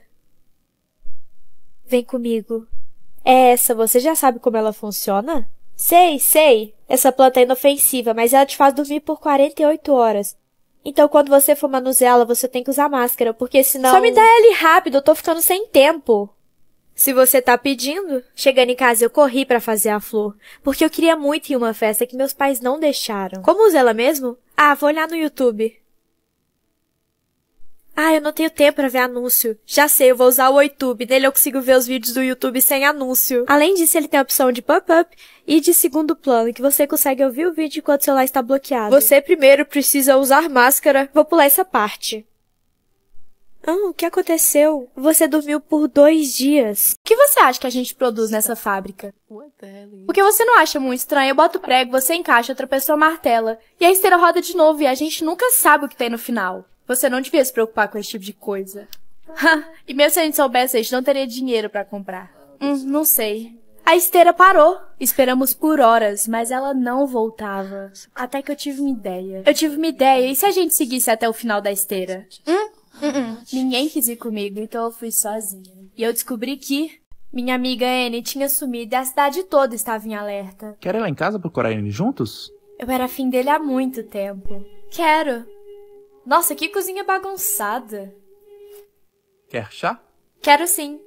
Vem comigo. É essa, você já sabe como ela funciona? Sei, sei. Essa planta é inofensiva, mas ela te faz dormir por 48 horas. Então, quando você for manuseá-la, você tem que usar máscara, porque senão... Só me dá ele rápido, eu tô ficando sem tempo. Se você tá pedindo, chegando em casa eu corri para fazer a flor, porque eu queria muito ir uma festa que meus pais não deixaram. Como usa ela mesmo? Ah, vou olhar no YouTube. Ah, eu não tenho tempo para ver anúncio. Já sei, eu vou usar o YouTube. Nele eu consigo ver os vídeos do YouTube sem anúncio. Além disso, ele tem a opção de pop-up e de segundo plano, que você consegue ouvir o vídeo enquanto o celular está bloqueado. Você primeiro precisa usar máscara. Vou pular essa parte. Ah, o que aconteceu? Você dormiu por dois dias. O que você acha que a gente produz nessa fábrica? Porque você não acha muito estranho? Eu boto prego, você encaixa, outra pessoa martela. E a esteira roda de novo e a gente nunca sabe o que tem no final. Você não devia se preocupar com esse tipo de coisa. e mesmo se a gente soubesse, a gente não teria dinheiro para comprar. Hum, não sei. A esteira parou. Esperamos por horas, mas ela não voltava. Até que eu tive uma ideia. Eu tive uma ideia. E se a gente seguisse até o final da esteira? Hum? Uh -uh. Ninguém quis ir comigo, então eu fui sozinha. E eu descobri que minha amiga Anne tinha sumido e a cidade toda estava em alerta. Quer ir lá em casa procurar ele juntos? Eu era afim dele há muito tempo. Quero. Nossa, que cozinha bagunçada. Quer chá? Quero sim.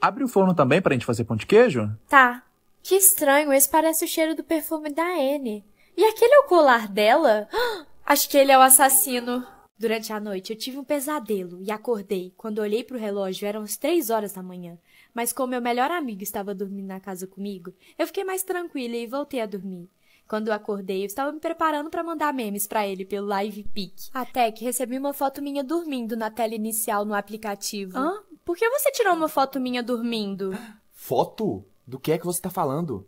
Abre o forno também pra gente fazer pão de queijo? Tá. Que estranho, esse parece o cheiro do perfume da Anne. E aquele é o colar dela? Acho que ele é o assassino. Durante a noite eu tive um pesadelo e acordei. Quando olhei para o relógio eram as três horas da manhã. Mas como meu melhor amigo estava dormindo na casa comigo, eu fiquei mais tranquila e voltei a dormir. Quando eu acordei, eu estava me preparando para mandar memes para ele pelo Live Pic. Até que recebi uma foto minha dormindo na tela inicial no aplicativo. Hã? Por que você tirou uma foto minha dormindo? Foto? Do que é que você está falando?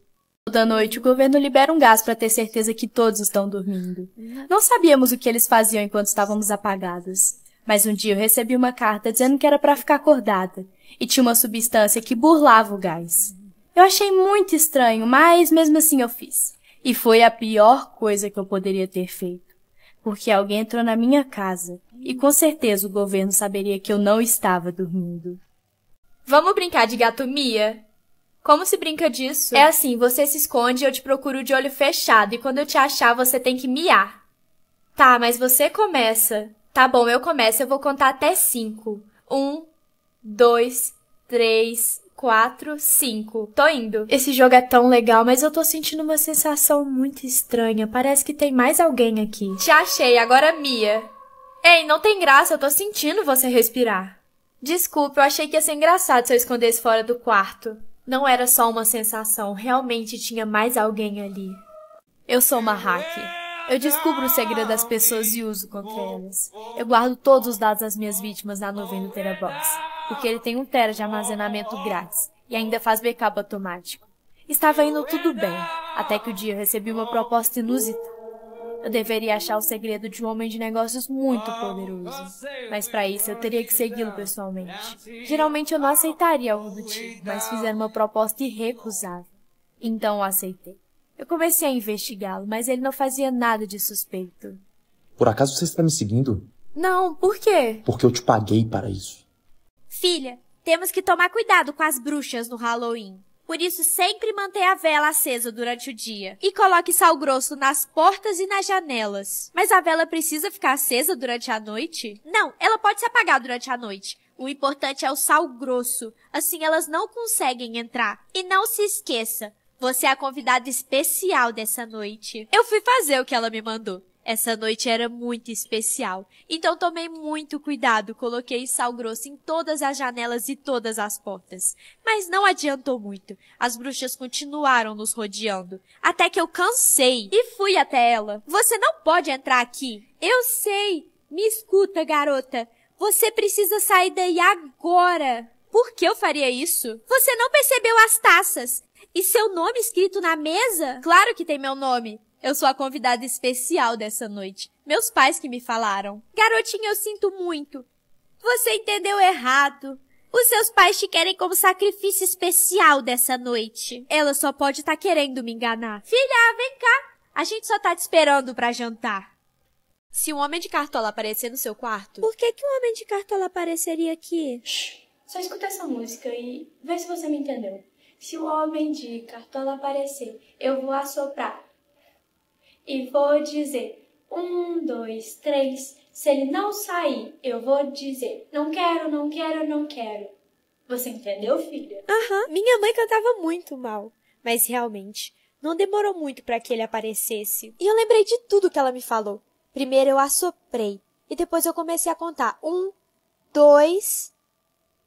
Toda noite o governo libera um gás para ter certeza que todos estão dormindo. Não sabíamos o que eles faziam enquanto estávamos apagadas. Mas um dia eu recebi uma carta dizendo que era para ficar acordada e tinha uma substância que burlava o gás. Eu achei muito estranho, mas mesmo assim eu fiz. E foi a pior coisa que eu poderia ter feito, porque alguém entrou na minha casa e com certeza o governo saberia que eu não estava dormindo. Vamos brincar de gato Mia? Como se brinca disso? É assim, você se esconde e eu te procuro de olho fechado, e quando eu te achar, você tem que miar. Tá, mas você começa. Tá bom, eu começo, eu vou contar até cinco. Um, dois, três, quatro, cinco. Tô indo. Esse jogo é tão legal, mas eu tô sentindo uma sensação muito estranha. Parece que tem mais alguém aqui. Te achei, agora Mia. Ei, não tem graça, eu tô sentindo você respirar. Desculpe, eu achei que ia ser engraçado se eu escondesse fora do quarto. Não era só uma sensação, realmente tinha mais alguém ali. Eu sou uma hacker. Eu descubro o segredo das pessoas e uso contra elas. Eu guardo todos os dados das minhas vítimas na nuvem do Terabox, porque ele tem um tera de armazenamento grátis e ainda faz backup automático. Estava indo tudo bem, até que o dia recebi uma proposta inusitada. Eu deveria achar o segredo de um homem de negócios muito poderoso. Mas para isso eu teria que segui-lo pessoalmente. Geralmente eu não aceitaria algo do tipo, mas fizeram uma proposta irrecusável. Então eu aceitei. Eu comecei a investigá-lo, mas ele não fazia nada de suspeito. Por acaso você está me seguindo? Não, por quê? Porque eu te paguei para isso. Filha, temos que tomar cuidado com as bruxas no Halloween. Por isso, sempre mantenha a vela acesa durante o dia. E coloque sal grosso nas portas e nas janelas. Mas a vela precisa ficar acesa durante a noite? Não, ela pode se apagar durante a noite. O importante é o sal grosso. Assim elas não conseguem entrar. E não se esqueça, você é a convidada especial dessa noite. Eu fui fazer o que ela me mandou. Essa noite era muito especial, então tomei muito cuidado, coloquei sal grosso em todas as janelas e todas as portas. Mas não adiantou muito. As bruxas continuaram nos rodeando, até que eu cansei e fui até ela. Você não pode entrar aqui. Eu sei. Me escuta, garota. Você precisa sair daí agora. Por que eu faria isso? Você não percebeu as taças? E seu nome escrito na mesa? Claro que tem meu nome. Eu sou a convidada especial dessa noite. Meus pais que me falaram. Garotinha, eu sinto muito. Você entendeu errado. Os seus pais te querem como sacrifício especial dessa noite. Ela só pode estar tá querendo me enganar. Filha, vem cá. A gente só tá te esperando para jantar. Se um homem de cartola aparecer no seu quarto, por que que um homem de cartola apareceria aqui? Shhh. Só escuta essa música e vê se você me entendeu. Se o homem de cartola aparecer, eu vou assoprar e vou dizer um, dois, três. Se ele não sair, eu vou dizer não quero, não quero, não quero. Você entendeu, filha? Aham. Minha mãe cantava muito mal, mas realmente não demorou muito para que ele aparecesse. E eu lembrei de tudo que ela me falou. Primeiro eu assoprei e depois eu comecei a contar um, dois,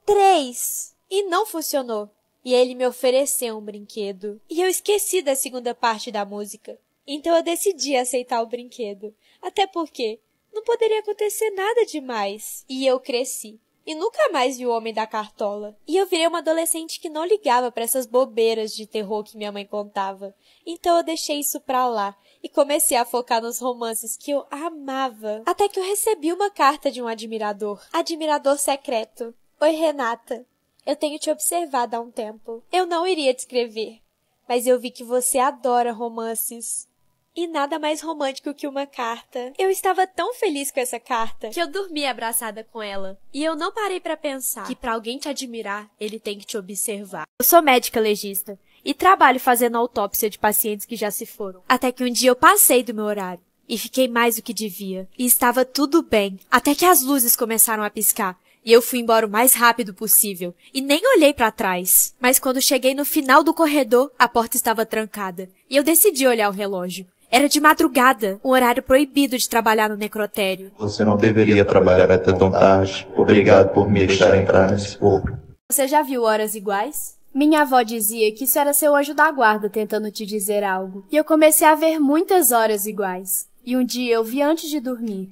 três e não funcionou. E ele me ofereceu um brinquedo. E eu esqueci da segunda parte da música. Então eu decidi aceitar o brinquedo. Até porque não poderia acontecer nada demais. E eu cresci. E nunca mais vi o homem da cartola. E eu virei uma adolescente que não ligava para essas bobeiras de terror que minha mãe contava. Então eu deixei isso pra lá e comecei a focar nos romances que eu amava. Até que eu recebi uma carta de um admirador. Admirador secreto. Oi, Renata. Eu tenho te observado há um tempo. Eu não iria te escrever, mas eu vi que você adora romances. E nada mais romântico que uma carta. Eu estava tão feliz com essa carta que eu dormi abraçada com ela. E eu não parei para pensar que para alguém te admirar, ele tem que te observar. Eu sou médica legista e trabalho fazendo autópsia de pacientes que já se foram. Até que um dia eu passei do meu horário e fiquei mais do que devia. E estava tudo bem, até que as luzes começaram a piscar. E eu fui embora o mais rápido possível e nem olhei para trás. Mas quando cheguei no final do corredor, a porta estava trancada e eu decidi olhar o relógio. Era de madrugada, um horário proibido de trabalhar no necrotério. Você não deveria trabalhar até tão tarde. Obrigado por me deixar entrar nesse corpo. Você já viu Horas Iguais? Minha avó dizia que isso era seu anjo da guarda tentando te dizer algo. E eu comecei a ver muitas horas iguais. E um dia eu vi antes de dormir.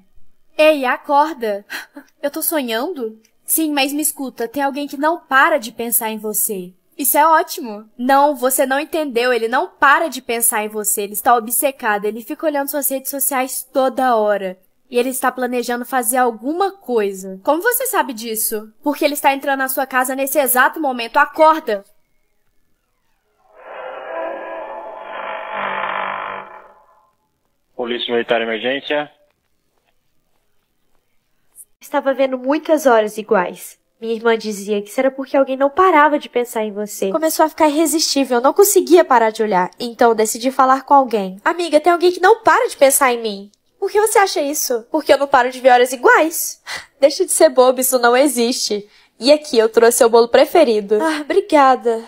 Ei, acorda! Eu tô sonhando? Sim, mas me escuta, tem alguém que não para de pensar em você. Isso é ótimo. Não, você não entendeu. Ele não para de pensar em você. Ele está obcecado. Ele fica olhando suas redes sociais toda hora. E ele está planejando fazer alguma coisa. Como você sabe disso? Porque ele está entrando na sua casa nesse exato momento. Acorda! Polícia Militar Emergência. Estava vendo muitas horas iguais. Minha irmã dizia que isso era porque alguém não parava de pensar em você. Começou a ficar irresistível, eu não conseguia parar de olhar. Então decidi falar com alguém. Amiga, tem alguém que não para de pensar em mim. Por que você acha isso? Porque eu não paro de ver horas iguais. Deixa de ser bobo, isso não existe. E aqui eu trouxe seu bolo preferido. Ah, obrigada.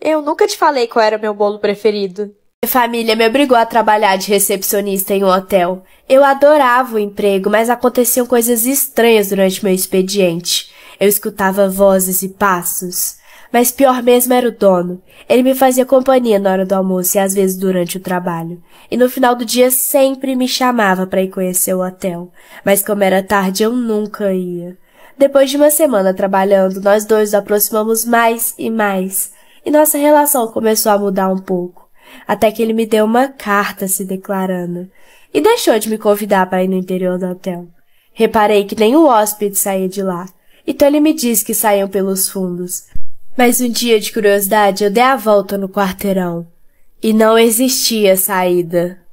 Eu nunca te falei qual era meu bolo preferido. Minha família me obrigou a trabalhar de recepcionista em um hotel. Eu adorava o emprego, mas aconteciam coisas estranhas durante meu expediente. Eu escutava vozes e passos. Mas pior mesmo era o dono. Ele me fazia companhia na hora do almoço e às vezes durante o trabalho. E no final do dia sempre me chamava para ir conhecer o hotel. Mas como era tarde, eu nunca ia. Depois de uma semana trabalhando, nós dois nos aproximamos mais e mais. E nossa relação começou a mudar um pouco. Até que ele me deu uma carta se declarando e deixou de me convidar para ir no interior do hotel. Reparei que nem o hóspede saía de lá, então ele me disse que saíam pelos fundos. Mas um dia de curiosidade eu dei a volta no quarteirão e não existia saída.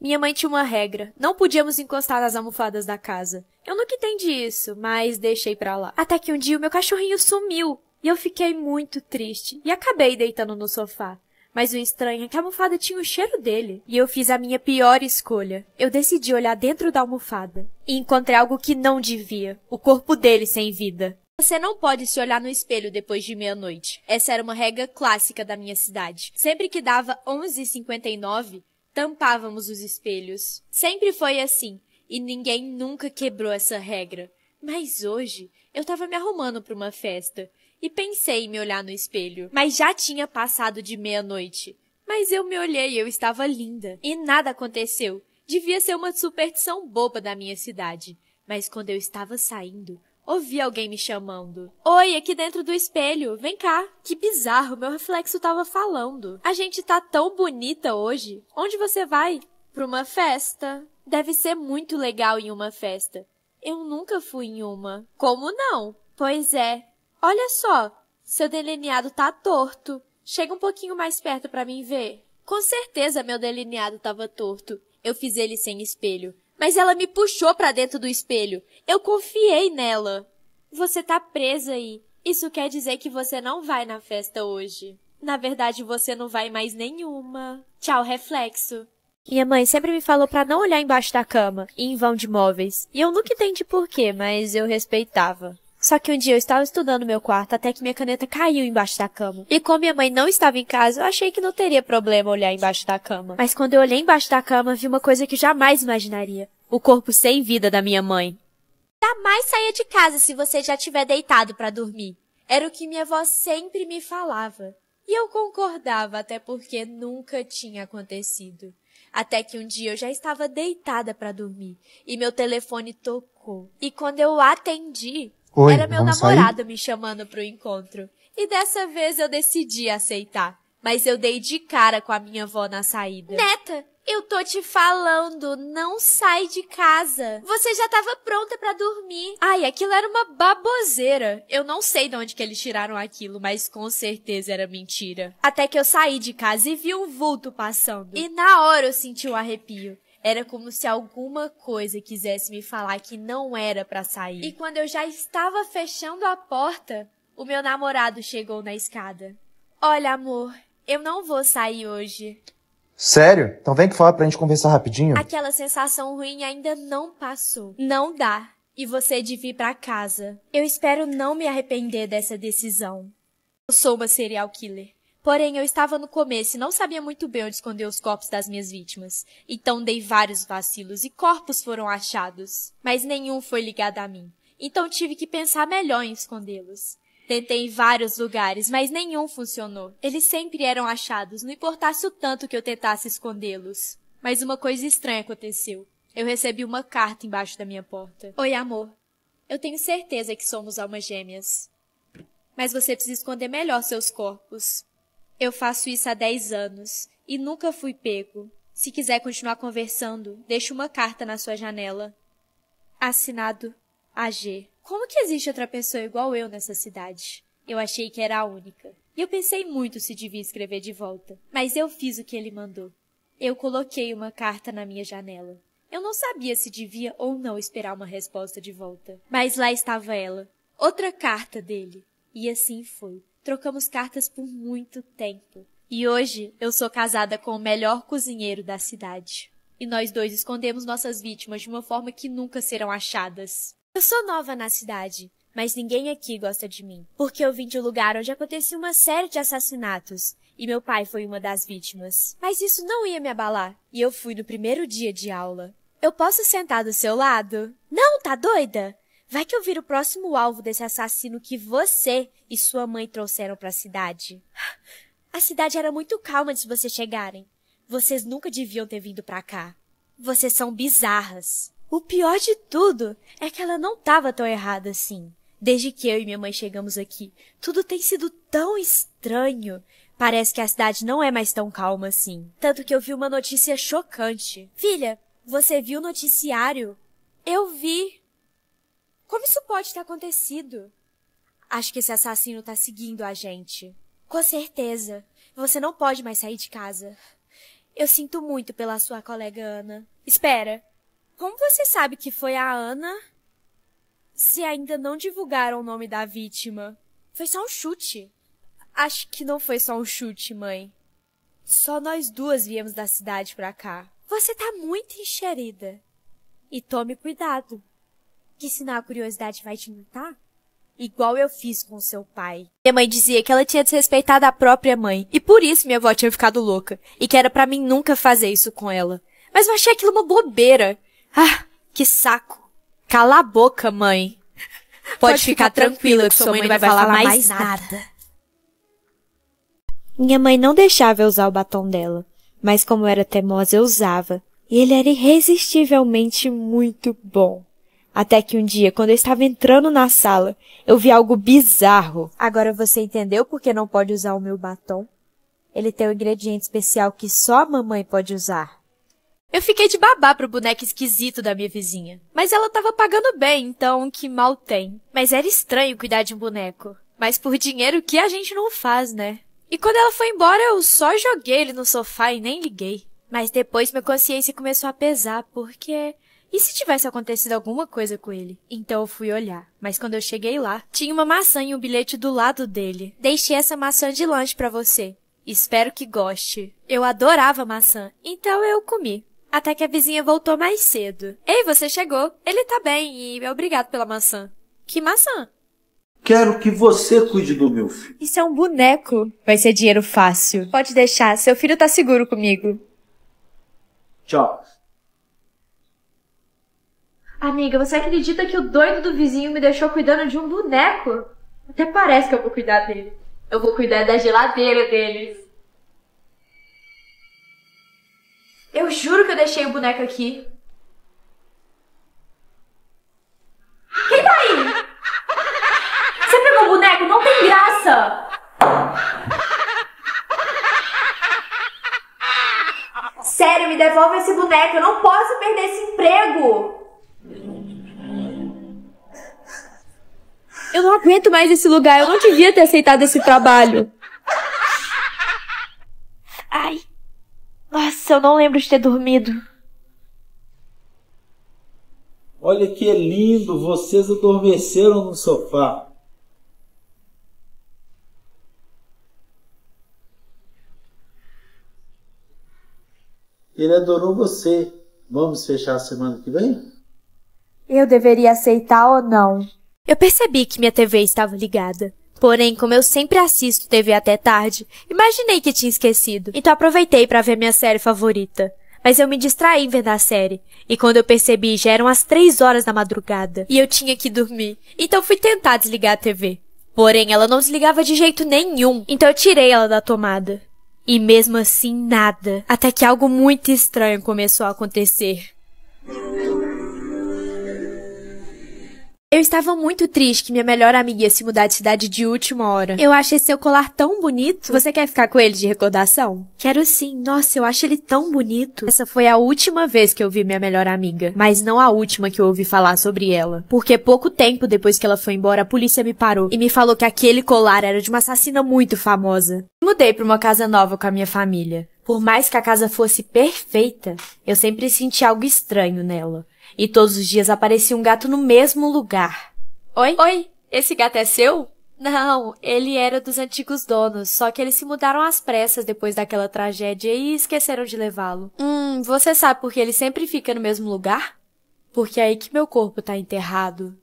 Minha mãe tinha uma regra. Não podíamos encostar nas almofadas da casa. Eu nunca entendi isso, mas deixei pra lá. Até que um dia o meu cachorrinho sumiu. E eu fiquei muito triste. E acabei deitando no sofá. Mas o estranho é que a almofada tinha o cheiro dele. E eu fiz a minha pior escolha. Eu decidi olhar dentro da almofada. E encontrei algo que não devia. O corpo dele sem vida. Você não pode se olhar no espelho depois de meia-noite. Essa era uma regra clássica da minha cidade. Sempre que dava 11h59, tampávamos os espelhos. Sempre foi assim, e ninguém nunca quebrou essa regra. Mas hoje eu estava me arrumando para uma festa e pensei em me olhar no espelho, mas já tinha passado de meia-noite. Mas eu me olhei e eu estava linda. E nada aconteceu. Devia ser uma superstição boba da minha cidade. Mas quando eu estava saindo, ouvi alguém me chamando. Oi, aqui dentro do espelho, vem cá. Que bizarro, meu reflexo estava falando. A gente tá tão bonita hoje. Onde você vai? Pra uma festa. Deve ser muito legal em uma festa. Eu nunca fui em uma. Como não? Pois é. Olha só, seu delineado tá torto. Chega um pouquinho mais perto para mim ver. Com certeza meu delineado estava torto. Eu fiz ele sem espelho. Mas ela me puxou para dentro do espelho. Eu confiei nela. Você tá presa aí. Isso quer dizer que você não vai na festa hoje. Na verdade, você não vai mais nenhuma. Tchau, reflexo. Minha mãe sempre me falou para não olhar embaixo da cama e em vão de móveis. E eu nunca entendi por quê, mas eu respeitava. Só que um dia eu estava estudando meu quarto até que minha caneta caiu embaixo da cama. E como minha mãe não estava em casa, eu achei que não teria problema olhar embaixo da cama. Mas quando eu olhei embaixo da cama, vi uma coisa que jamais imaginaria. O corpo sem vida da minha mãe. Jamais saia de casa se você já tiver deitado para dormir. Era o que minha avó sempre me falava. E eu concordava, até porque nunca tinha acontecido. Até que um dia eu já estava deitada para dormir e meu telefone tocou. E quando eu atendi, Oi, era meu namorado sair? me chamando pro encontro. E dessa vez eu decidi aceitar. Mas eu dei de cara com a minha avó na saída. Neta, eu tô te falando, não sai de casa. Você já tava pronta pra dormir. Ai, aquilo era uma baboseira. Eu não sei de onde que eles tiraram aquilo, mas com certeza era mentira. Até que eu saí de casa e vi um vulto passando. E na hora eu senti o arrepio. Era como se alguma coisa quisesse me falar que não era pra sair. E quando eu já estava fechando a porta, o meu namorado chegou na escada. Olha, amor, eu não vou sair hoje. Sério? Então vem que fora pra gente conversar rapidinho. Aquela sensação ruim ainda não passou. Não dá. E você devia ir pra casa. Eu espero não me arrepender dessa decisão. Eu sou uma serial killer. Porém, eu estava no começo e não sabia muito bem onde esconder os corpos das minhas vítimas. Então dei vários vacilos e corpos foram achados. Mas nenhum foi ligado a mim. Então tive que pensar melhor em escondê-los. Tentei em vários lugares, mas nenhum funcionou. Eles sempre eram achados, não importasse o tanto que eu tentasse escondê-los. Mas uma coisa estranha aconteceu. Eu recebi uma carta embaixo da minha porta. Oi, amor. Eu tenho certeza que somos almas gêmeas. Mas você precisa esconder melhor seus corpos. Eu faço isso há 10 anos e nunca fui pego. Se quiser continuar conversando, deixe uma carta na sua janela. Assinado AG. Como que existe outra pessoa igual eu nessa cidade? Eu achei que era a única. E eu pensei muito se devia escrever de volta. Mas eu fiz o que ele mandou. Eu coloquei uma carta na minha janela. Eu não sabia se devia ou não esperar uma resposta de volta. Mas lá estava ela. Outra carta dele. E assim foi. Trocamos cartas por muito tempo. E hoje eu sou casada com o melhor cozinheiro da cidade. E nós dois escondemos nossas vítimas de uma forma que nunca serão achadas. Eu sou nova na cidade, mas ninguém aqui gosta de mim, porque eu vim de um lugar onde acontecia uma série de assassinatos, e meu pai foi uma das vítimas. Mas isso não ia me abalar, e eu fui no primeiro dia de aula. Eu posso sentar do seu lado? Não, tá doida? Vai que eu viro o próximo alvo desse assassino que você e sua mãe trouxeram para a cidade. A cidade era muito calma antes de vocês chegarem. Vocês nunca deviam ter vindo pra cá. Vocês são bizarras. O pior de tudo é que ela não estava tão errada assim. Desde que eu e minha mãe chegamos aqui, tudo tem sido tão estranho. Parece que a cidade não é mais tão calma assim. Tanto que eu vi uma notícia chocante. Filha, você viu o noticiário? Eu vi. Como isso pode ter acontecido? Acho que esse assassino tá seguindo a gente. Com certeza. Você não pode mais sair de casa. Eu sinto muito pela sua colega Ana. Espera. Como você sabe que foi a Ana? Se ainda não divulgaram o nome da vítima. Foi só um chute. Acho que não foi só um chute, mãe. Só nós duas viemos da cidade pra cá. Você tá muito enxerida. E tome cuidado. Que senão a curiosidade vai te matar? Igual eu fiz com seu pai. Minha mãe dizia que ela tinha desrespeitado a própria mãe. E por isso minha avó tinha ficado louca. E que era para mim nunca fazer isso com ela. Mas eu achei aquilo uma bobeira. Ah, que saco. Cala a boca, mãe. Pode, Pode ficar, ficar tranquila que sua mãe não vai, vai falar, falar mais nada. nada. Minha mãe não deixava eu usar o batom dela. Mas como era teimosa, eu usava. E ele era irresistivelmente muito bom. Até que um dia, quando eu estava entrando na sala, eu vi algo bizarro. Agora você entendeu por que não pode usar o meu batom? Ele tem um ingrediente especial que só a mamãe pode usar. Eu fiquei de babá pro boneco esquisito da minha vizinha. Mas ela tava pagando bem, então que mal tem. Mas era estranho cuidar de um boneco. Mas por dinheiro que a gente não faz, né? E quando ela foi embora, eu só joguei ele no sofá e nem liguei. Mas depois minha consciência começou a pesar, porque e se tivesse acontecido alguma coisa com ele? Então eu fui olhar. Mas quando eu cheguei lá, tinha uma maçã e um bilhete do lado dele. Deixei essa maçã de lanche para você. Espero que goste. Eu adorava maçã, então eu comi. Até que a vizinha voltou mais cedo. Ei, você chegou. Ele tá bem e obrigado pela maçã. Que maçã? Quero que você cuide do meu filho. Isso é um boneco. Vai ser dinheiro fácil. Pode deixar, seu filho tá seguro comigo. Tchau. Amiga, você acredita que o doido do vizinho me deixou cuidando de um boneco? Até parece que eu vou cuidar dele. Eu vou cuidar da geladeira deles. Eu juro que eu deixei o boneco aqui. Quem tá aí? Você pegou o boneco? Não tem graça! Sério, me devolve esse boneco. Eu não posso perder esse emprego. Eu não aguento mais esse lugar. Eu não devia ter aceitado esse trabalho. Ai. Nossa, eu não lembro de ter dormido. Olha que lindo, vocês adormeceram no sofá. Ele adorou você. Vamos fechar a semana que vem? Eu deveria aceitar ou não? Eu percebi que minha TV estava ligada. Porém, como eu sempre assisto TV até tarde, imaginei que tinha esquecido. Então aproveitei para ver minha série favorita. Mas eu me distraí em ver a série. E quando eu percebi, já eram as três horas da madrugada. E eu tinha que dormir. Então fui tentar desligar a TV. Porém, ela não desligava de jeito nenhum. Então eu tirei ela da tomada. E mesmo assim, nada. Até que algo muito estranho começou a acontecer. Eu estava muito triste que minha melhor amiga ia se mudar de cidade de última hora. Eu achei seu colar tão bonito. Você quer ficar com ele de recordação? Quero sim. Nossa, eu acho ele tão bonito. Essa foi a última vez que eu vi minha melhor amiga, mas não a última que eu ouvi falar sobre ela. Porque pouco tempo depois que ela foi embora, a polícia me parou e me falou que aquele colar era de uma assassina muito famosa. Mudei para uma casa nova com a minha família. Por mais que a casa fosse perfeita, eu sempre senti algo estranho nela. E todos os dias aparecia um gato no mesmo lugar. Oi? Oi, esse gato é seu? Não, ele era dos antigos donos, só que eles se mudaram às pressas depois daquela tragédia e esqueceram de levá-lo. Hum, você sabe por que ele sempre fica no mesmo lugar? Porque é aí que meu corpo tá enterrado.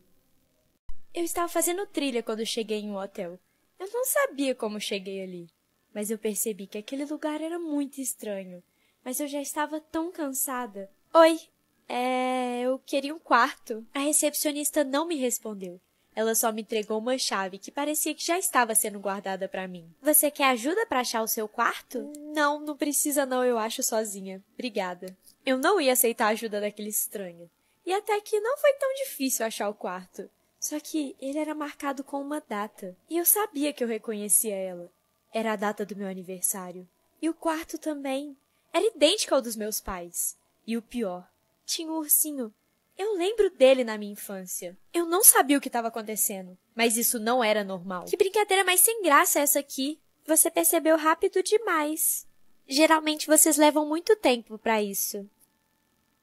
Eu estava fazendo trilha quando cheguei em um hotel. Eu não sabia como cheguei ali, mas eu percebi que aquele lugar era muito estranho. Mas eu já estava tão cansada. Oi, é, eu queria um quarto. A recepcionista não me respondeu. Ela só me entregou uma chave que parecia que já estava sendo guardada para mim. Você quer ajuda para achar o seu quarto? Não, não precisa não, eu acho sozinha. Obrigada. Eu não ia aceitar a ajuda daquele estranho. E até que não foi tão difícil achar o quarto. Só que ele era marcado com uma data. E eu sabia que eu reconhecia ela. Era a data do meu aniversário. E o quarto também. Era idêntico ao dos meus pais. E o pior, tinha um ursinho. Eu lembro dele na minha infância. Eu não sabia o que estava acontecendo, mas isso não era normal. Que brincadeira mais sem graça essa aqui? Você percebeu rápido demais. Geralmente vocês levam muito tempo para isso.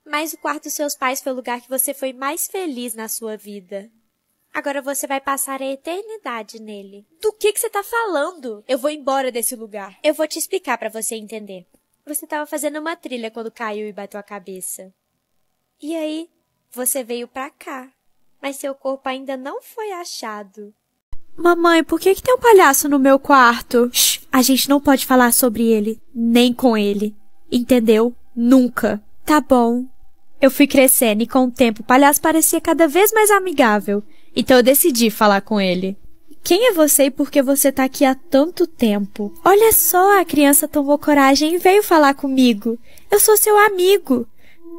Mas o quarto dos seus pais foi o lugar que você foi mais feliz na sua vida. Agora você vai passar a eternidade nele. Do que que você tá falando? Eu vou embora desse lugar. Eu vou te explicar para você entender. Você estava fazendo uma trilha quando caiu e bateu a cabeça. E aí, você veio pra cá. Mas seu corpo ainda não foi achado. Mamãe, por que, que tem um palhaço no meu quarto? Shh, a gente não pode falar sobre ele, nem com ele. Entendeu? Nunca. Tá bom. Eu fui crescendo e com o tempo o palhaço parecia cada vez mais amigável. Então eu decidi falar com ele. Quem é você e por que você tá aqui há tanto tempo? Olha só, a criança tomou coragem e veio falar comigo. Eu sou seu amigo.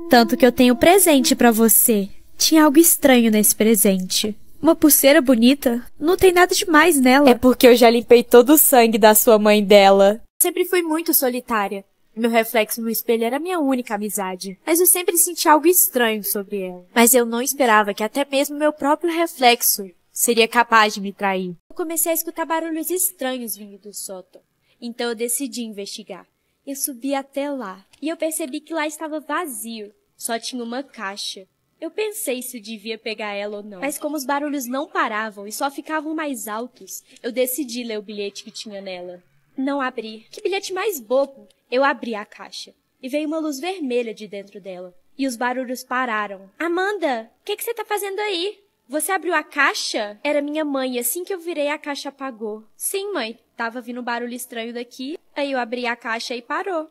Tanto que eu tenho presente para você. Tinha algo estranho nesse presente. Uma pulseira bonita? Não tem nada demais nela. É porque eu já limpei todo o sangue da sua mãe dela. Sempre fui muito solitária. Meu reflexo no espelho era minha única amizade, mas eu sempre senti algo estranho sobre ela. Mas eu não esperava que até mesmo meu próprio reflexo seria capaz de me trair. Eu comecei a escutar barulhos estranhos vindo do sótão. Então eu decidi investigar. Eu subi até lá e eu percebi que lá estava vazio. Só tinha uma caixa. Eu pensei se eu devia pegar ela ou não. Mas como os barulhos não paravam e só ficavam mais altos, eu decidi ler o bilhete que tinha nela. Não abri. Que bilhete mais bobo! Eu abri a caixa e veio uma luz vermelha de dentro dela. E os barulhos pararam. Amanda, o que, que você tá fazendo aí? Você abriu a caixa? Era minha mãe, assim que eu virei, a caixa apagou. Sim, mãe. Tava vindo um barulho estranho daqui, aí eu abri a caixa e parou.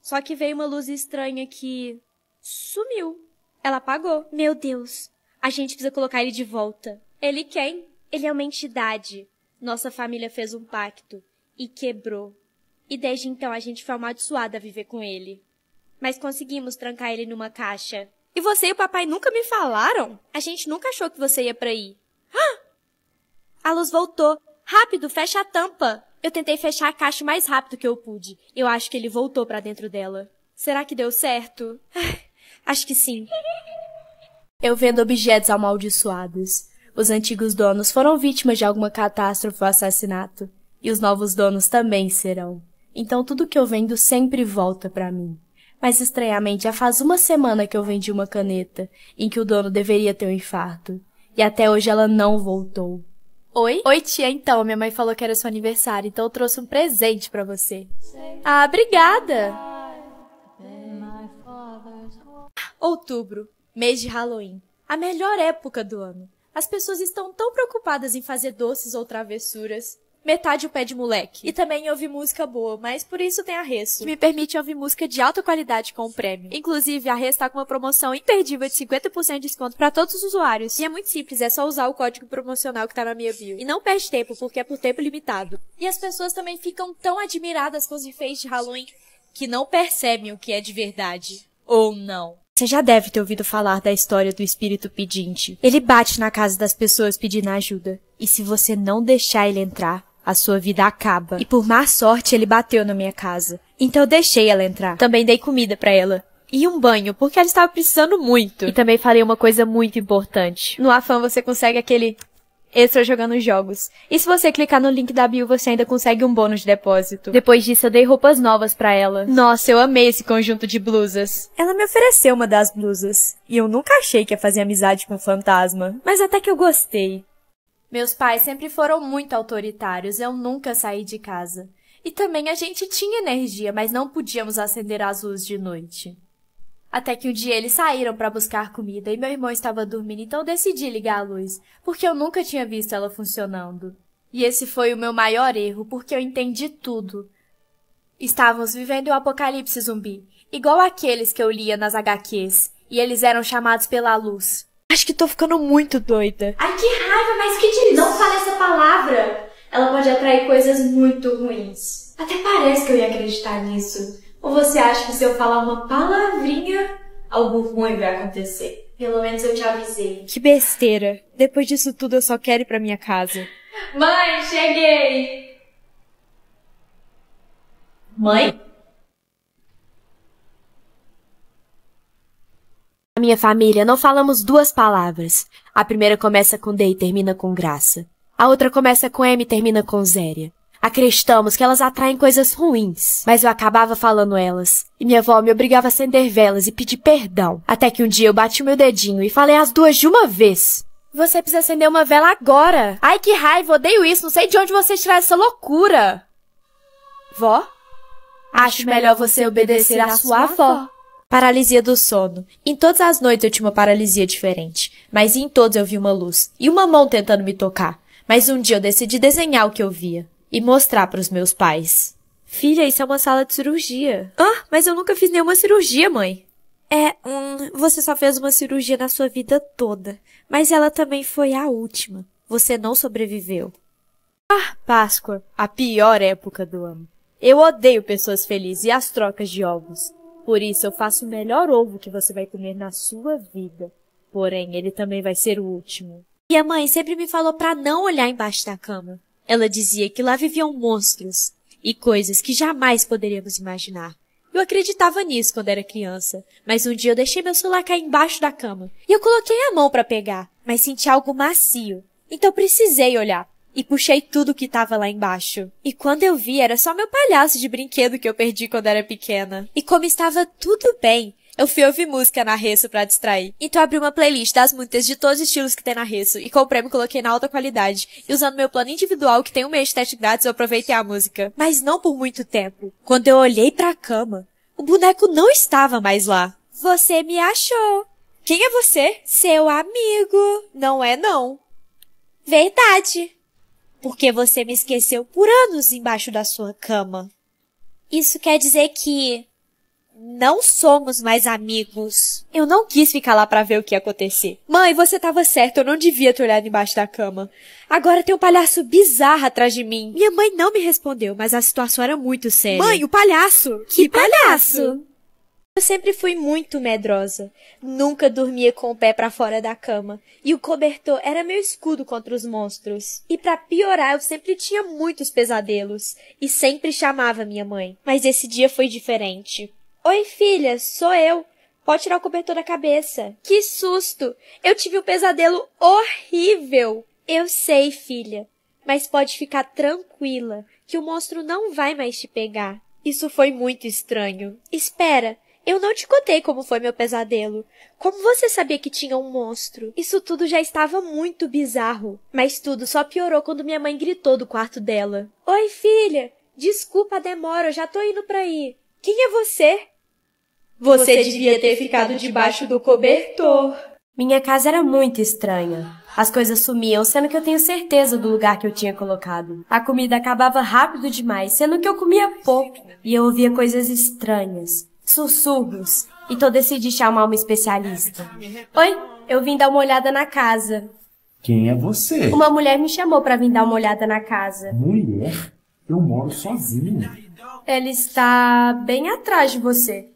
Só que veio uma luz estranha que. sumiu. Ela apagou. Meu Deus. A gente precisa colocar ele de volta. Ele quem? Ele é uma entidade. Nossa família fez um pacto e quebrou. E desde então a gente foi amaldiçoada a viver com ele. Mas conseguimos trancar ele numa caixa. E você e o papai nunca me falaram? A gente nunca achou que você ia pra aí. Ah! A luz voltou. Rápido, fecha a tampa. Eu tentei fechar a caixa o mais rápido que eu pude. Eu acho que ele voltou para dentro dela. Será que deu certo? Acho que sim. Eu vendo objetos amaldiçoados. Os antigos donos foram vítimas de alguma catástrofe ou assassinato. E os novos donos também serão. Então tudo que eu vendo sempre volta para mim. Mas estranhamente já faz uma semana que eu vendi uma caneta, em que o dono deveria ter um infarto. E até hoje ela não voltou. Oi? Oi, tia, então, minha mãe falou que era seu aniversário, então eu trouxe um presente para você. Ah, obrigada! Outubro, mês de Halloween. A melhor época do ano. As pessoas estão tão preocupadas em fazer doces ou travessuras. Metade o pé de moleque. E também ouvir música boa, mas por isso tem a Resso, que me permite ouvir música de alta qualidade com o prêmio. Inclusive, a Resso está com uma promoção imperdível de 50% de desconto para todos os usuários. E é muito simples, é só usar o código promocional que tá na minha bio. E não perde tempo, porque é por tempo limitado. E as pessoas também ficam tão admiradas com os enfeites de Halloween que não percebem o que é de verdade. Ou não. Você já deve ter ouvido falar da história do espírito pedinte. Ele bate na casa das pessoas pedindo ajuda. E se você não deixar ele entrar, a sua vida acaba. E por má sorte, ele bateu na minha casa. Então eu deixei ela entrar. Também dei comida para ela. E um banho, porque ela estava precisando muito. E também falei uma coisa muito importante. No Afan você consegue aquele extra jogando jogos. E se você clicar no link da bio, você ainda consegue um bônus de depósito. Depois disso, eu dei roupas novas para ela. Nossa, eu amei esse conjunto de blusas. Ela me ofereceu uma das blusas. E eu nunca achei que ia fazer amizade com um fantasma. Mas até que eu gostei. Meus pais sempre foram muito autoritários, eu nunca saí de casa. E também a gente tinha energia, mas não podíamos acender as luzes de noite. Até que um dia eles saíram para buscar comida e meu irmão estava dormindo, então decidi ligar a luz, porque eu nunca tinha visto ela funcionando. E esse foi o meu maior erro, porque eu entendi tudo. Estávamos vivendo o um apocalipse zumbi, igual aqueles que eu lia nas HQs, e eles eram chamados pela luz. Acho que tô ficando muito doida. Ai, que raiva, mas que diz? Não fale essa palavra! Ela pode atrair coisas muito ruins. Até parece que eu ia acreditar nisso. Ou você acha que se eu falar uma palavrinha, algo ruim vai acontecer? Pelo menos eu te avisei. Que besteira. Depois disso tudo eu só quero ir pra minha casa. Mãe, cheguei! Mãe? A minha família não falamos duas palavras. A primeira começa com D e termina com graça. A outra começa com M e termina com zéria. Acreditamos que elas atraem coisas ruins, mas eu acabava falando elas. E minha avó me obrigava a acender velas e pedir perdão. Até que um dia eu bati o meu dedinho e falei as duas de uma vez. Você precisa acender uma vela agora. Ai, que raiva, odeio isso. Não sei de onde você tirar essa loucura. Vó? Acho melhor você obedecer à sua avó. Paralisia do sono. Em todas as noites eu tinha uma paralisia diferente, mas em todas eu vi uma luz e uma mão tentando me tocar. Mas um dia eu decidi desenhar o que eu via e mostrar para os meus pais. Filha, isso é uma sala de cirurgia. Ah, mas eu nunca fiz nenhuma cirurgia, mãe. É, hum, você só fez uma cirurgia na sua vida toda, mas ela também foi a última. Você não sobreviveu. Ah, Páscoa, a pior época do ano. Eu odeio pessoas felizes e as trocas de ovos. Por isso eu faço o melhor ovo que você vai comer na sua vida. Porém, ele também vai ser o último. E a mãe sempre me falou para não olhar embaixo da cama. Ela dizia que lá viviam monstros e coisas que jamais poderíamos imaginar. Eu acreditava nisso quando era criança, mas um dia eu deixei meu celular cair embaixo da cama e eu coloquei a mão para pegar, mas senti algo macio. Então precisei olhar e puxei tudo que estava lá embaixo. E quando eu vi, era só meu palhaço de brinquedo que eu perdi quando era pequena. E como estava tudo bem, eu fui ouvir música na Resso para distrair. Então abri uma playlist das muitas de todos os estilos que tem na Resso e comprei e coloquei na alta qualidade. E usando meu plano individual que tem um mês de teste grátis, eu aproveitei a música. Mas não por muito tempo. Quando eu olhei para a cama, o boneco não estava mais lá. Você me achou. Quem é você? Seu amigo. Não é não. Verdade porque você me esqueceu por anos embaixo da sua cama. Isso quer dizer que não somos mais amigos. Eu não quis ficar lá para ver o que ia acontecer. Mãe, você estava certa, eu não devia ter olhado embaixo da cama. Agora tem um palhaço bizarro atrás de mim. Minha mãe não me respondeu, mas a situação era muito séria. Mãe, o palhaço! Que, que palhaço? palhaço? Eu sempre fui muito medrosa. Nunca dormia com o pé para fora da cama. E o cobertor era meu escudo contra os monstros. E para piorar, eu sempre tinha muitos pesadelos. E sempre chamava minha mãe. Mas esse dia foi diferente. Oi, filha, sou eu. Pode tirar o cobertor da cabeça. Que susto! Eu tive um pesadelo horrível. Eu sei, filha. Mas pode ficar tranquila, que o monstro não vai mais te pegar. Isso foi muito estranho. Espera, eu não te contei como foi meu pesadelo. Como você sabia que tinha um monstro? Isso tudo já estava muito bizarro. Mas tudo só piorou quando minha mãe gritou do quarto dela. Oi, filha! Desculpa a demora, eu já tô indo pra aí. Quem é você? Você, você devia ter ficado debaixo do cobertor. Minha casa era muito estranha. As coisas sumiam, sendo que eu tenho certeza do lugar que eu tinha colocado. A comida acabava rápido demais, sendo que eu comia pouco. E eu ouvia coisas estranhas sussurros. Então decidi chamar uma especialista. Oi, eu vim dar uma olhada na casa. Quem é você? Uma mulher me chamou para vir dar uma olhada na casa. Mulher? Eu moro sozinho. Ela está bem atrás de você.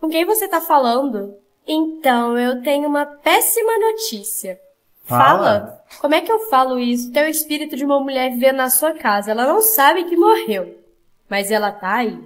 Com quem você está falando? Então, eu tenho uma péssima notícia. Fala. Fala. Como é que eu falo isso? Tem o espírito de uma mulher vivendo na sua casa. Ela não sabe que morreu. Mas ela tá aí.